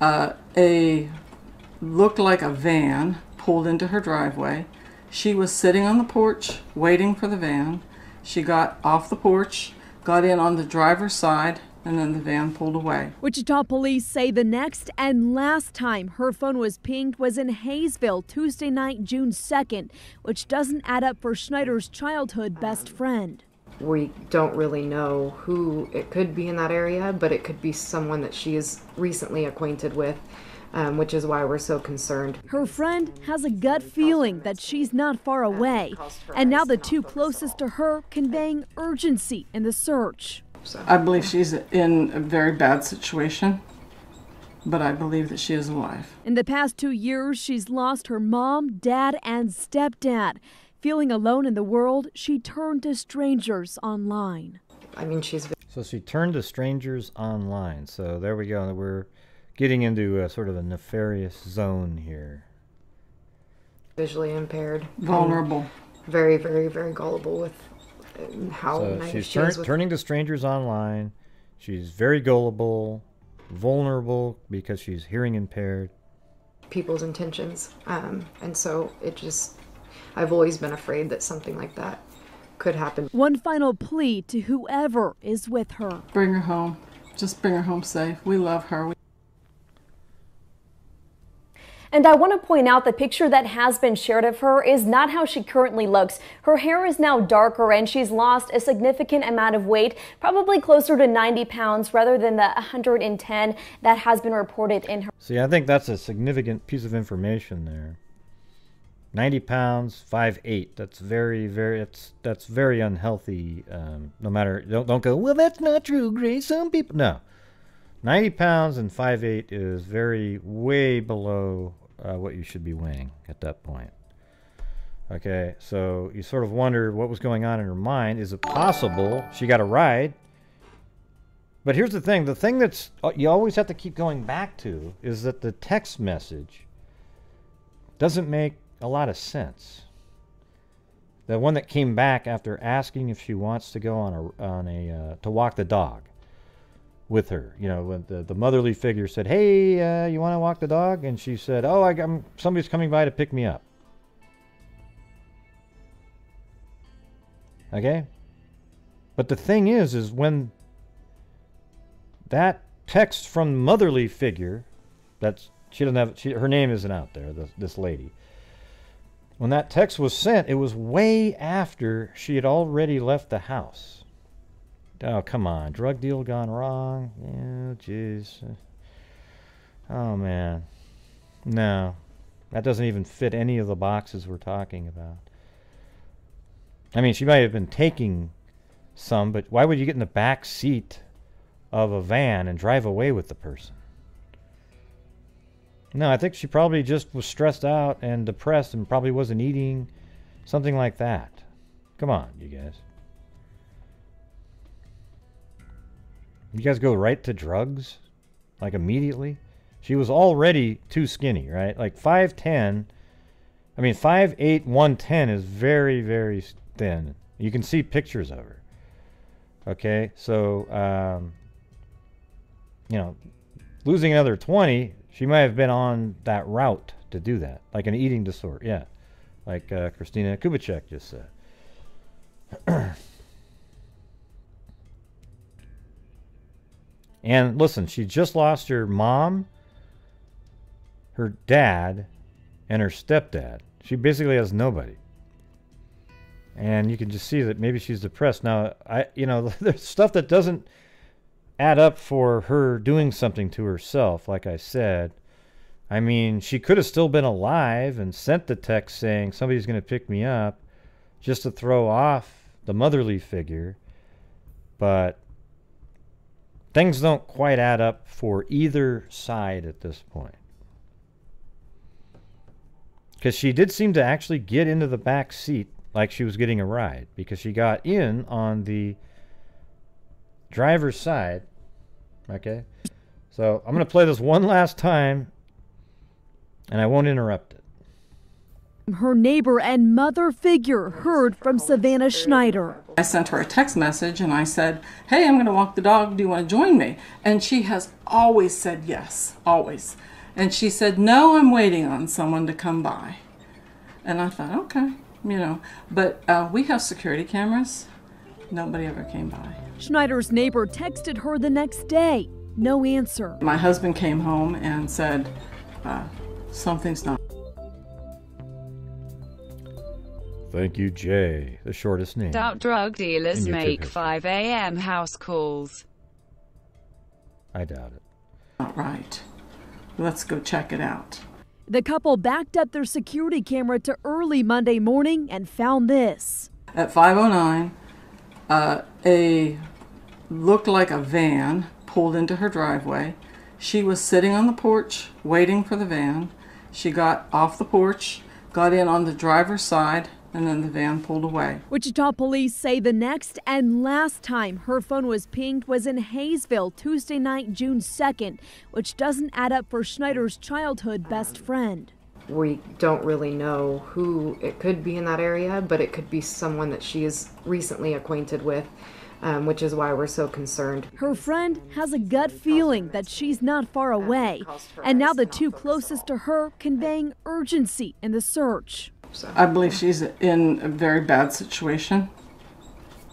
Uh, a looked like a van pulled into her driveway. She was sitting on the porch waiting for the van. She got off the porch, got in on the driver's side, and then the van pulled away. Wichita police say the next and last time her phone was pinged was in Haysville Tuesday night, June 2nd, which doesn't add up for Schneider's childhood best friend. We don't really know who it could be in that area, but it could be someone that she is recently acquainted with. Um, which is why we're so concerned. Her friend has a gut feeling that she's not far away, and now the two closest to her conveying urgency in the search. I believe she's in a very bad situation, but I believe that she is alive. In the past two years, she's lost her mom, dad, and stepdad. Feeling alone in the world, she turned to strangers online. I mean, she's. So she turned to strangers online. So there we go. We're getting into a sort of a nefarious zone here. Visually impaired. Vulnerable. Very, very, very gullible with how so nice she's she turn, is with turning to strangers online. She's very gullible, vulnerable because she's hearing impaired. people's intentions. Um, and so it just, I've always been afraid that something like that could happen. One final plea to whoever is with her. Bring her home. Just bring her home safe. We love her. We And I want to point out the picture that has been shared of her is not how she currently looks. Her hair is now darker and she's lost a significant amount of weight, probably closer to 90 pounds rather than the 110 that has been reported in her. See, I think that's a significant piece of information there. 90 pounds, 5'8". That's very, very, it's, that's very unhealthy. Um, no matter, don't, don't go, well, that's not true, Grace. Some people, no. 90 pounds and 5'8 is very, way below uh, what you should be weighing at that point. Okay, so you sort of wonder what was going on in her mind. Is it possible she got a ride? But here's the thing the thing that's uh, you always have to keep going back to is that the text message doesn't make a lot of sense. The one that came back after asking if she wants to go on a on a uh, to walk the dog with her. You know, when the, the motherly figure said, "Hey, uh, you want to walk the dog?" and she said, "Oh, I, am somebody's coming by to pick me up." Okay. But the thing is, is when that text from motherly figure, that's she doesn't have she, her name isn't out there. This, this lady. When that text was sent, it was way after she had already left the house. Oh, come on. Drug deal gone wrong? Yeah, jeez. Oh, man. No. That doesn't even fit any of the boxes we're talking about. I mean, she might have been taking some, but why would you get in the back seat of a van and drive away with the person? No, I think she probably just was stressed out and depressed and probably wasn't eating. Something like that. Come on, you guys. You guys go right to drugs? Like immediately? She was already too skinny, right? Like 5'10. I mean, 5'8, 110 is very, very thin. You can see pictures of her. Okay, so, um, you know, losing another 20, she might have been on that route to do that. Like an eating disorder. Yeah. Like uh, Christina Kubitschek just said. And listen, she just lost her mom, her dad, and her stepdad. She basically has nobody. And you can just see that maybe she's depressed. Now, I you know, there's stuff that doesn't add up for her doing something to herself, like I said. I mean, she could have still been alive and sent the text saying somebody's going to pick me up just to throw off the motherly figure. But things don't quite add up for either side at this point. Because she did seem to actually get into the back seat like she was getting a ride because she got in on the driver's side. Okay? So I'm going to play this one last time and I won't interrupt it. Her neighbor and mother figure heard from Savannah Schneider. I sent her a text message and I said, Hey, I'm going to walk the dog. Do you want to join me? And she has always said yes, always. And she said, No, I'm waiting on someone to come by. And I thought, okay, you know. But uh, we have security cameras Nobody ever came by. Schneider's neighbor texted her the next day. No answer. My husband came home and said, uh, something's not. Thank you, Jay, the shortest name. Doubt drug dealers make ticket. 5 a.m. house calls. I doubt it. Not right. Let's go check it out. The couple backed up their security camera to early Monday morning and found this. At 509, uh, a looked like a van pulled into her driveway. She was sitting on the porch waiting for the van. She got off the porch, got in on the driver's side, and then the van pulled away. Wichita police say the next and last time her phone was pinged was in Haysville Tuesday night, June 2nd, which doesn't add up for Schneider's childhood best friend. We don't really know who it could be in that area, but it could be someone that she is recently acquainted with, um, which is why we're so concerned. Her friend has a gut feeling that she's not far away, and now the two closest to her conveying urgency in the search. I believe she's in a very bad situation,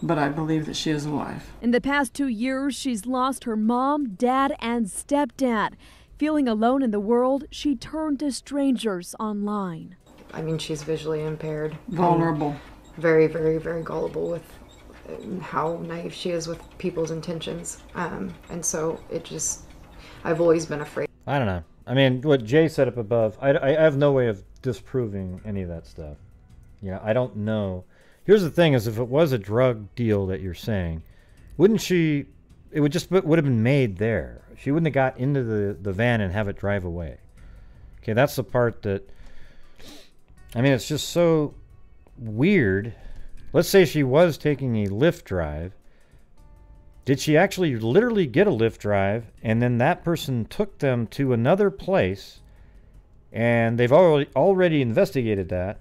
but I believe that she is alive. In the past two years, she's lost her mom, dad, and stepdad. Feeling alone in the world, she turned to strangers online. I mean, she's visually impaired. Vulnerable. Very, very, very gullible with um, how naive she is with people's intentions. Um, and so it just, I've always been afraid. I don't know. I mean, what Jay said up above, I, I have no way of disproving any of that stuff. Know, I don't know. Here's the thing: is if it was a drug deal that you're saying, wouldn't she? It would just would have been made there. She wouldn't have got into the the van and have it drive away. Okay, that's the part that. I mean, it's just so weird. Let's say she was taking a Lyft drive. Did she actually literally get a Lyft drive and then that person took them to another place and they've already already investigated that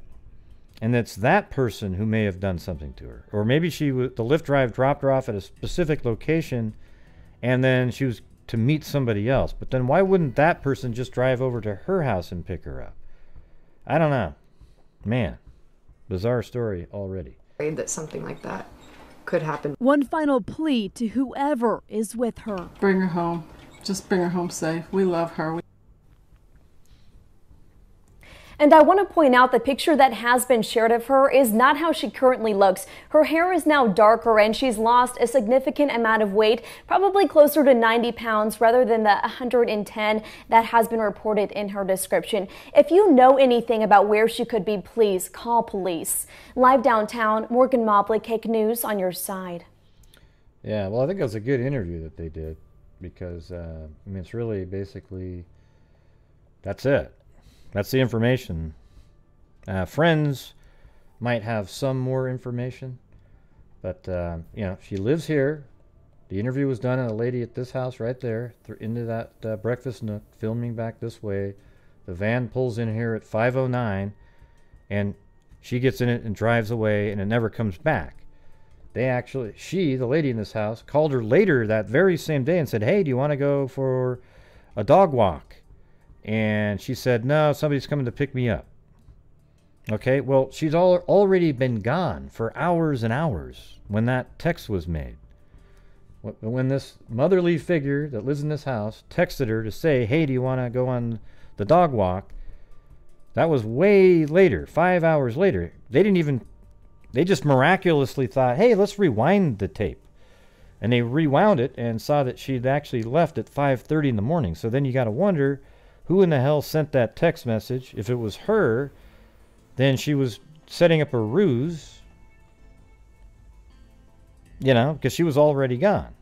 and it's that person who may have done something to her or maybe she the Lyft drive dropped her off at a specific location and then she was to meet somebody else but then why wouldn't that person just drive over to her house and pick her up i don't know man bizarre story already afraid that something like that could happen. One final plea to whoever is with her. Bring her home. Just bring her home safe. We love her. We And I want to point out the picture that has been shared of her is not how she currently looks. Her hair is now darker and she's lost a significant amount of weight, probably closer to 90 pounds rather than the 110 that has been reported in her description. If you know anything about where she could be, please call police. Live downtown, Morgan Mobley, KAKE News on your side. Yeah, well, I think that was a good interview that they did because uh, I mean, it's really basically that's it. That's the information. Uh, friends might have some more information, but uh, you know, she lives here. The interview was done, and a lady at this house right there, th- into that uh, breakfast nook, filming back this way. The van pulls in here at 5:09, and she gets in it and drives away, and it never comes back. They actually, she, the lady in this house, called her later that very same day and said, Hey, do you want to go for a dog walk? And she said, No, somebody's coming to pick me up. Okay, well, she's all, already been gone for hours and hours when that text was made. Wh- When this motherly figure that lives in this house texted her to say, Hey, do you want to go on the dog walk? That was way later, five hours later. They didn't even they just miraculously thought, hey, let's rewind the tape. And they rewound it and saw that she'd actually left at 5:30 in the morning. So then you got to wonder who in the hell sent that text message. If it was her, then she was setting up a ruse. You know, because she was already gone.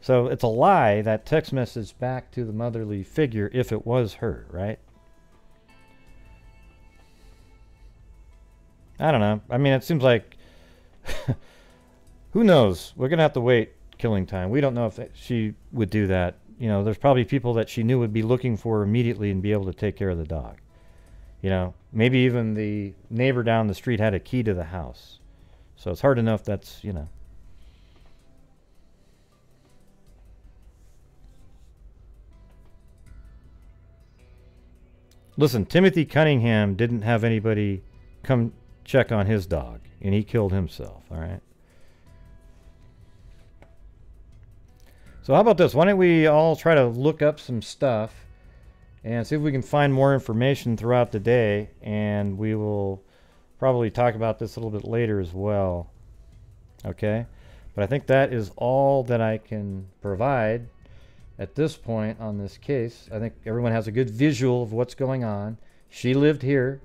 So it's a lie that text message back to the motherly figure if it was her, right? I don't know. I mean, it seems like who knows? We're gonna have to wait killing time. We don't know if she would do that. You know, there's probably people that she knew would be looking for her immediately and be able to take care of the dog. You know, maybe even the neighbor down the street had a key to the house. So it's hard enough that's, you know. Listen, Timothy Cunningham didn't have anybody come check on his dog, and he killed himself, all right? So how about this? Why don't we all try to look up some stuff and see if we can find more information throughout the day, and we will probably talk about this a little bit later as well. Okay? But I think that is all that I can provide at this point on this case. I think everyone has a good visual of what's going on. She lived here.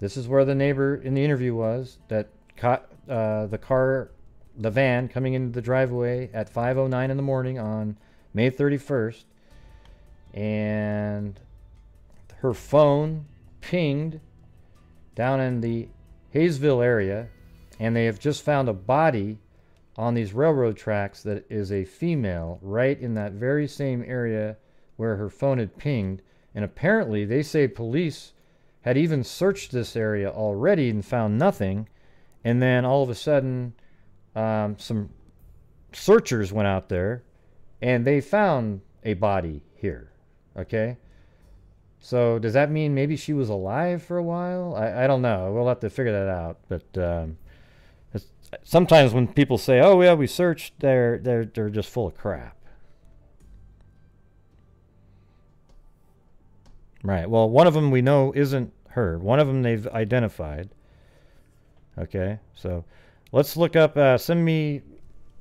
This is where the neighbor in the interview was that caught uh, the car, the van coming into the driveway at 5:09 in the morning on May 31st, and her phone pinged down in the Haysville area, and they have just found a body on these railroad tracks that is a female right in that very same area where her phone had pinged. And apparently, they say police had even searched this area already and found nothing. And then all of a sudden, um, some searchers went out there and they found a body here. Okay? So does that mean maybe she was alive for a while? I, I don't know. We'll have to figure that out. But um, sometimes when people say, "Oh yeah, we searched," they're they're they're just full of crap. Right. Well, one of them we know isn't her. One of them they've identified. Okay. So let's look up. Uh, send me,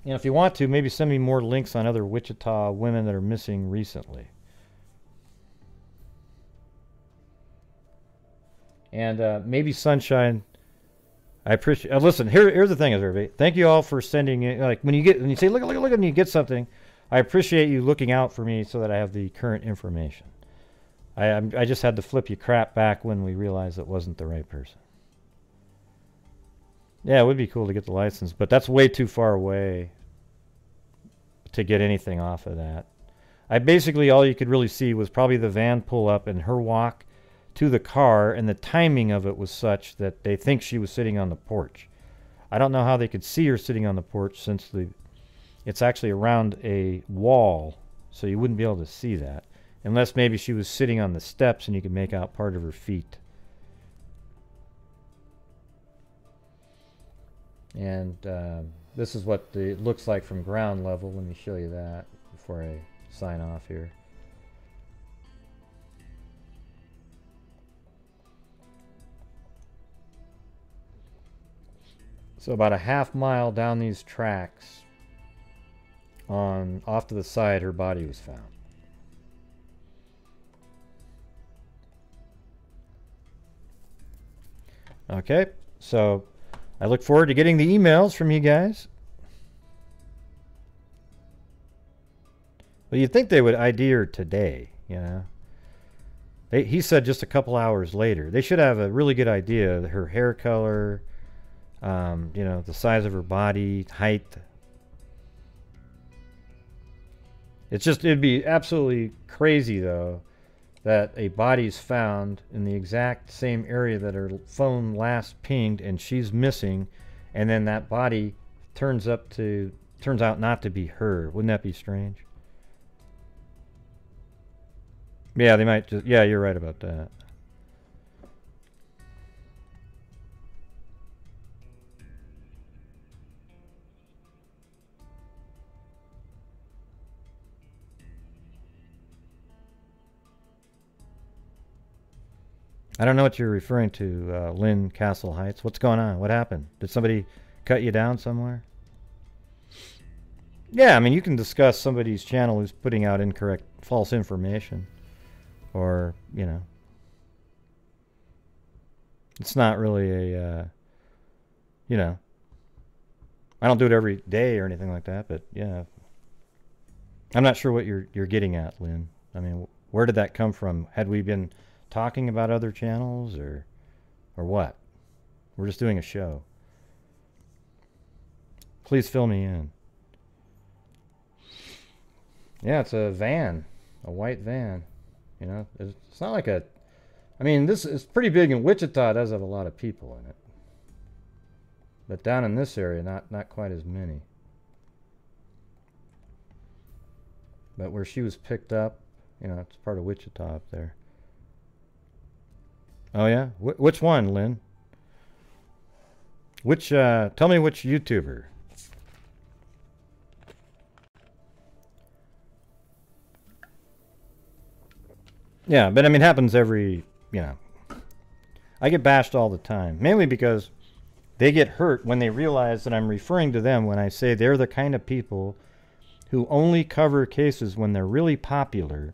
you know, if you want to, maybe send me more links on other Wichita women that are missing recently. And uh, maybe Sunshine I appreciate. Uh, listen, here, here's the thing, is everybody. Thank you all for sending it. Like when you get, when you say, look, look, look, and you get something, I appreciate you looking out for me so that I have the current information. I, I just had to flip you crap back when we realized it wasn't the right person. Yeah, it would be cool to get the license, but that's way too far away to get anything off of that. I basically all you could really see was probably the van pull up and her walk to the car, and the timing of it was such that they think she was sitting on the porch. I don't know how they could see her sitting on the porch since the it's actually around a wall, so you wouldn't be able to see that. Unless maybe she was sitting on the steps and you could make out part of her feet. And uh, this is what the, it looks like from ground level. Let me show you that before I sign off here. So about a half mile down these tracks on off to the side her body was found. Okay, so I look forward to getting the emails from you guys. Well, you'd think they would ID her today, you know. They, he said just a couple hours later. They should have a really good idea of her hair color, um, you know, the size of her body, height. It's just, it'd be absolutely crazy, though, that a body's found in the exact same area that her phone last pinged and she's missing, and then that body turns up to, turns out not to be her. Wouldn't that be strange? Yeah, they might just, yeah, you're right about that. I don't know what you're referring to, uh, Lynn Castle Heights. What's going on? What happened? Did somebody cut you down somewhere? Yeah, I mean, you can discuss somebody's channel who's putting out incorrect, false information. Or, you know. It's not really a, uh, you know. I don't do it every day or anything like that, but yeah. I'm not sure what you're you're getting at, Lynn. I mean, where did that come from? Had we been talking about other channels or or what? We're just doing a show. Please fill me in. Yeah, it's a van, a white van. You know, it's not like a. I mean, this is pretty big in Wichita. It does have a lot of people in it, but down in this area, not not quite as many. But where she was picked up, you know, it's part of Wichita up there. Oh yeah, Wh which one, Lynn? Which? Uh, tell me which YouTuber. Yeah, but I mean, happens every, you know. I get bashed all the time, mainly because they get hurt when they realize that I'm referring to them when I say they're the kind of people who only cover cases when they're really popular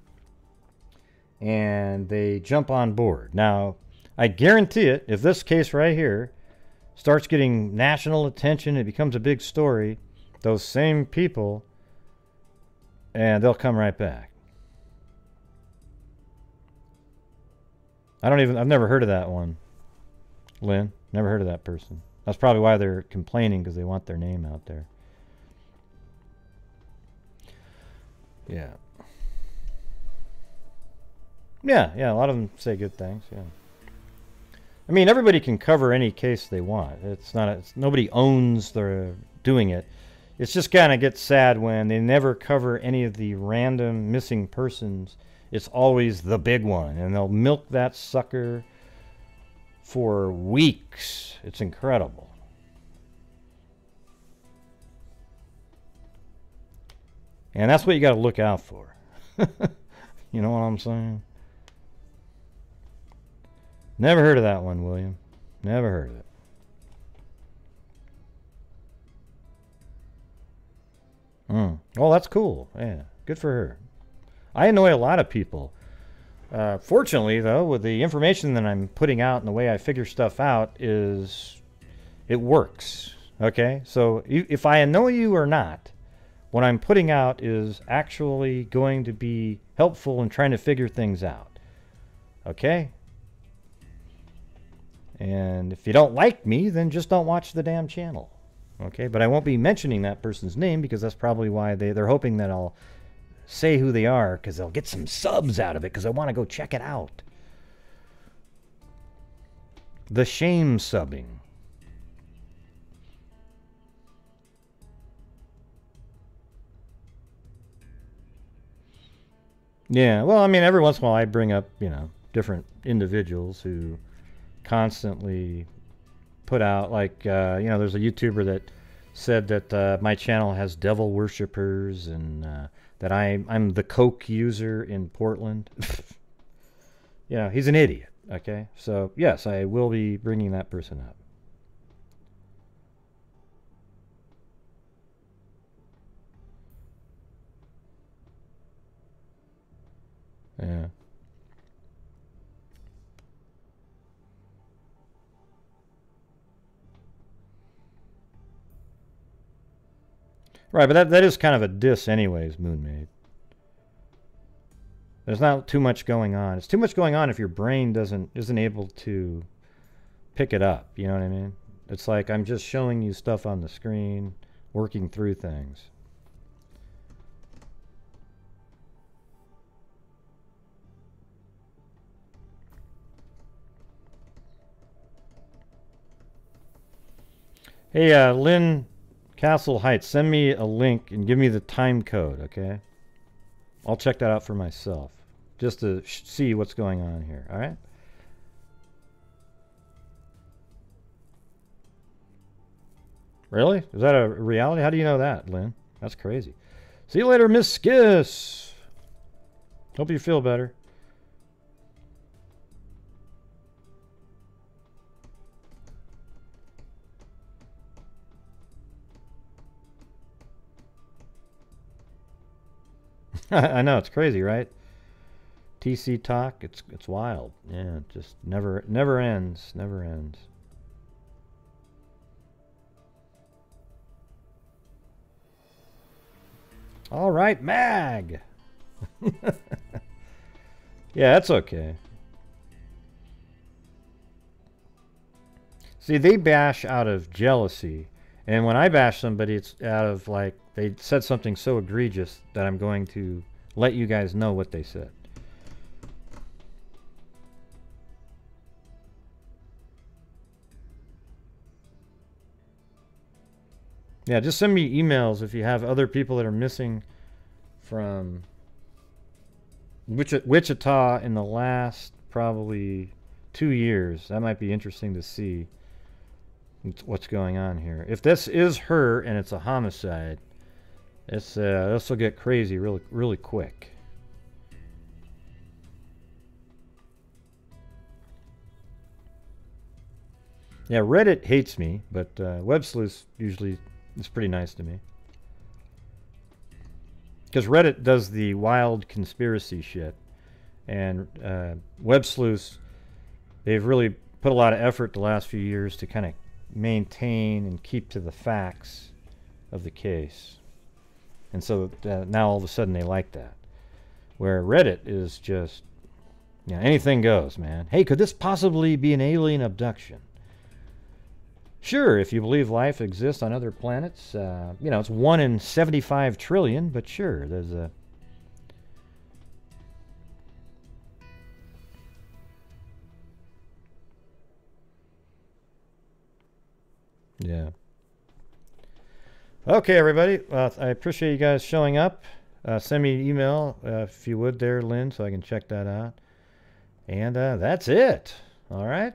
and they jump on board. Now, I guarantee it, if this case right here starts getting national attention, it becomes a big story, those same people, and they'll come right back. I don't even, I've never heard of that one. Lynn, never heard of that person. That's probably why they're complaining because they want their name out there. Yeah. Yeah, yeah, a lot of them say good things, yeah. I mean, everybody can cover any case they want. It's not, a, it's, nobody owns the doing it. It's just kind of gets sad when they never cover any of the random missing persons. It's always the big one, and they'll milk that sucker for weeks. It's incredible. And that's what you got to look out for. you know what I'm saying? Never heard of that one, William. Never heard of it. Mm. Oh, that's cool. Yeah, good for her. I annoy a lot of people. Uh, fortunately, though, with the information that I'm putting out and the way I figure stuff out, is it works. Okay, so if I annoy you or not, what I'm putting out is actually going to be helpful in trying to figure things out. Okay? And if you don't like me, then just don't watch the damn channel. Okay? But I won't be mentioning that person's name because that's probably why they, they're hoping that I'll say who they are because they'll get some subs out of it because I want to go check it out. The shame subbing. Yeah, well, I mean, every once in a while I bring up, you know, different individuals who constantly put out, like, uh, you know, there's a YouTuber that said that uh, my channel has devil worshippers and uh, that I, I'm the Coke user in Portland. you know, he's an idiot, okay? So, yes, I will be bringing that person up. Yeah. Right, but that, that is kind of a diss anyways, Moonmaid. There's not too much going on. It's too much going on if your brain doesn't isn't able to pick it up, you know what I mean? It's like I'm just showing you stuff on the screen, working through things. Hey, uh, Lynn Castle Heights, send me a link and give me the time code, okay? I'll check that out for myself, just to see what's going on here, all right? Really? Is that a reality? How do you know that, Lynn? That's crazy. See you later, Miss Skiss. Hope you feel better. I know it's crazy, right? TC talk, it's it's wild. Yeah, it just never never ends, never ends. All right, Mag. yeah, that's okay. See, they bash out of jealousy, and when I bash somebody, it's out of like they said something so egregious that I'm going to let you guys know what they said. Yeah, just send me emails if you have other people that are missing from Wichita in the last probably two years. That might be interesting to see what's going on here. If this is her and it's a homicide, this uh, this will get crazy really really quick. Yeah, Reddit hates me, but uh, Web Sleuth usually is pretty nice to me. Because Reddit does the wild conspiracy shit, and uh, Web Sleuth, they've really put a lot of effort the last few years to kind of maintain and keep to the facts of the case. And so uh, now all of a sudden they like that. Where Reddit is just, you know, anything goes, man. Hey, could this possibly be an alien abduction? Sure, if you believe life exists on other planets, uh, you know, it's 1 in 75 trillion, but sure, there's a. Yeah. Okay, everybody. Well, I appreciate you guys showing up. Uh, send me an email uh, if you would there, Lynn, so I can check that out. And uh, that's it. All right.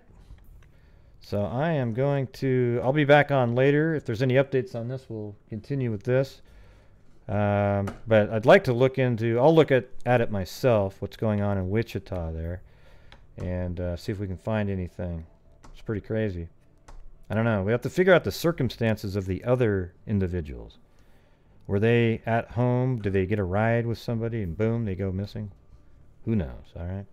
So I am going to, I'll be back on later. If there's any updates on this, we'll continue with this. Um, but I'd like to look into, I'll look at, at it myself, what's going on in Wichita there, and uh, see if we can find anything. It's pretty crazy. I don't know. We have to figure out the circumstances of the other individuals. Were they at home? Did they get a ride with somebody and boom, they go missing? Who knows? All right.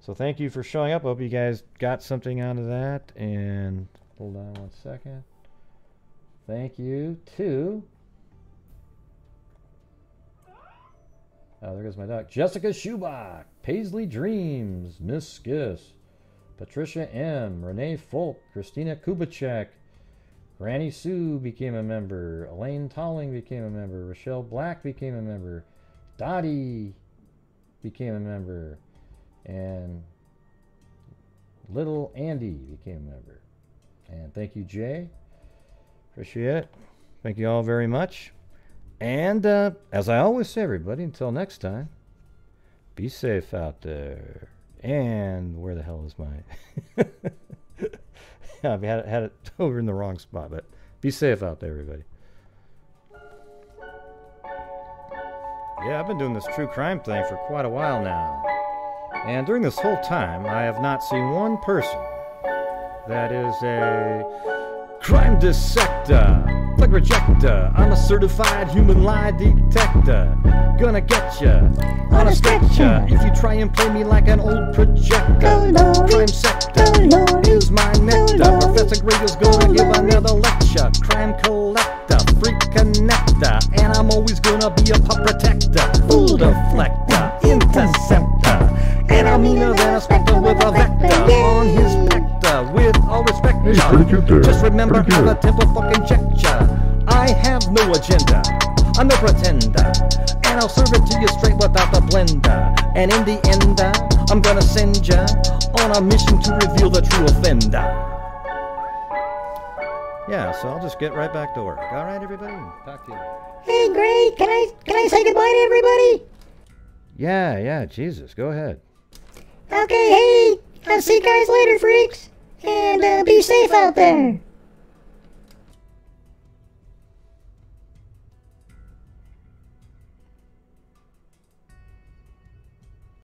So thank you for showing up. Hope you guys got something out of that. And hold on one second. Thank you to. Oh, there goes my dog. Jessica Schubach, Paisley Dreams, Miss Skiss, Patricia M., Renee Folk, Christina Kubacek, Granny Sue became a member, Elaine Tolling became a member, Rochelle Black became a member, Dottie became a member, and little Andy became a member. And thank you, Jay. Appreciate it. Thank you all very much. And uh, as I always say, everybody, until next time, be safe out there. And where the hell is my. I've had it, had it over in the wrong spot, but be safe out there, everybody. Yeah, I've been doing this true crime thing for quite a while now. And during this whole time, I have not seen one person that is a crime dissector, thug rejector. I'm a certified human lie detector. Gonna get ya on a stretcher if you try and play me like an old projector. Crime sector is my nectar. Professor Gray is gonna give another lecture. Crime collector, freak connector, and I'm always gonna be a pup protector. Fool deflector, interceptor. And I'm meaner than a spectre with a vector on his pector. With all respect, Hey, pretty good there. just remember Pretty how the good. temple fucking checked ya. I have no agenda. I'm no pretender. And I'll serve it to you straight without the blender. And in the end, uh, I'm gonna send ya on a mission to reveal the true offender. Yeah, so I'll just get right back to work. All right, everybody? Talk to you later. Hey, Gray, can I can I say goodbye to everybody? Yeah, yeah, Jesus, go ahead. Okay, hey, I'll see you guys later, freaks, and uh, be safe out there.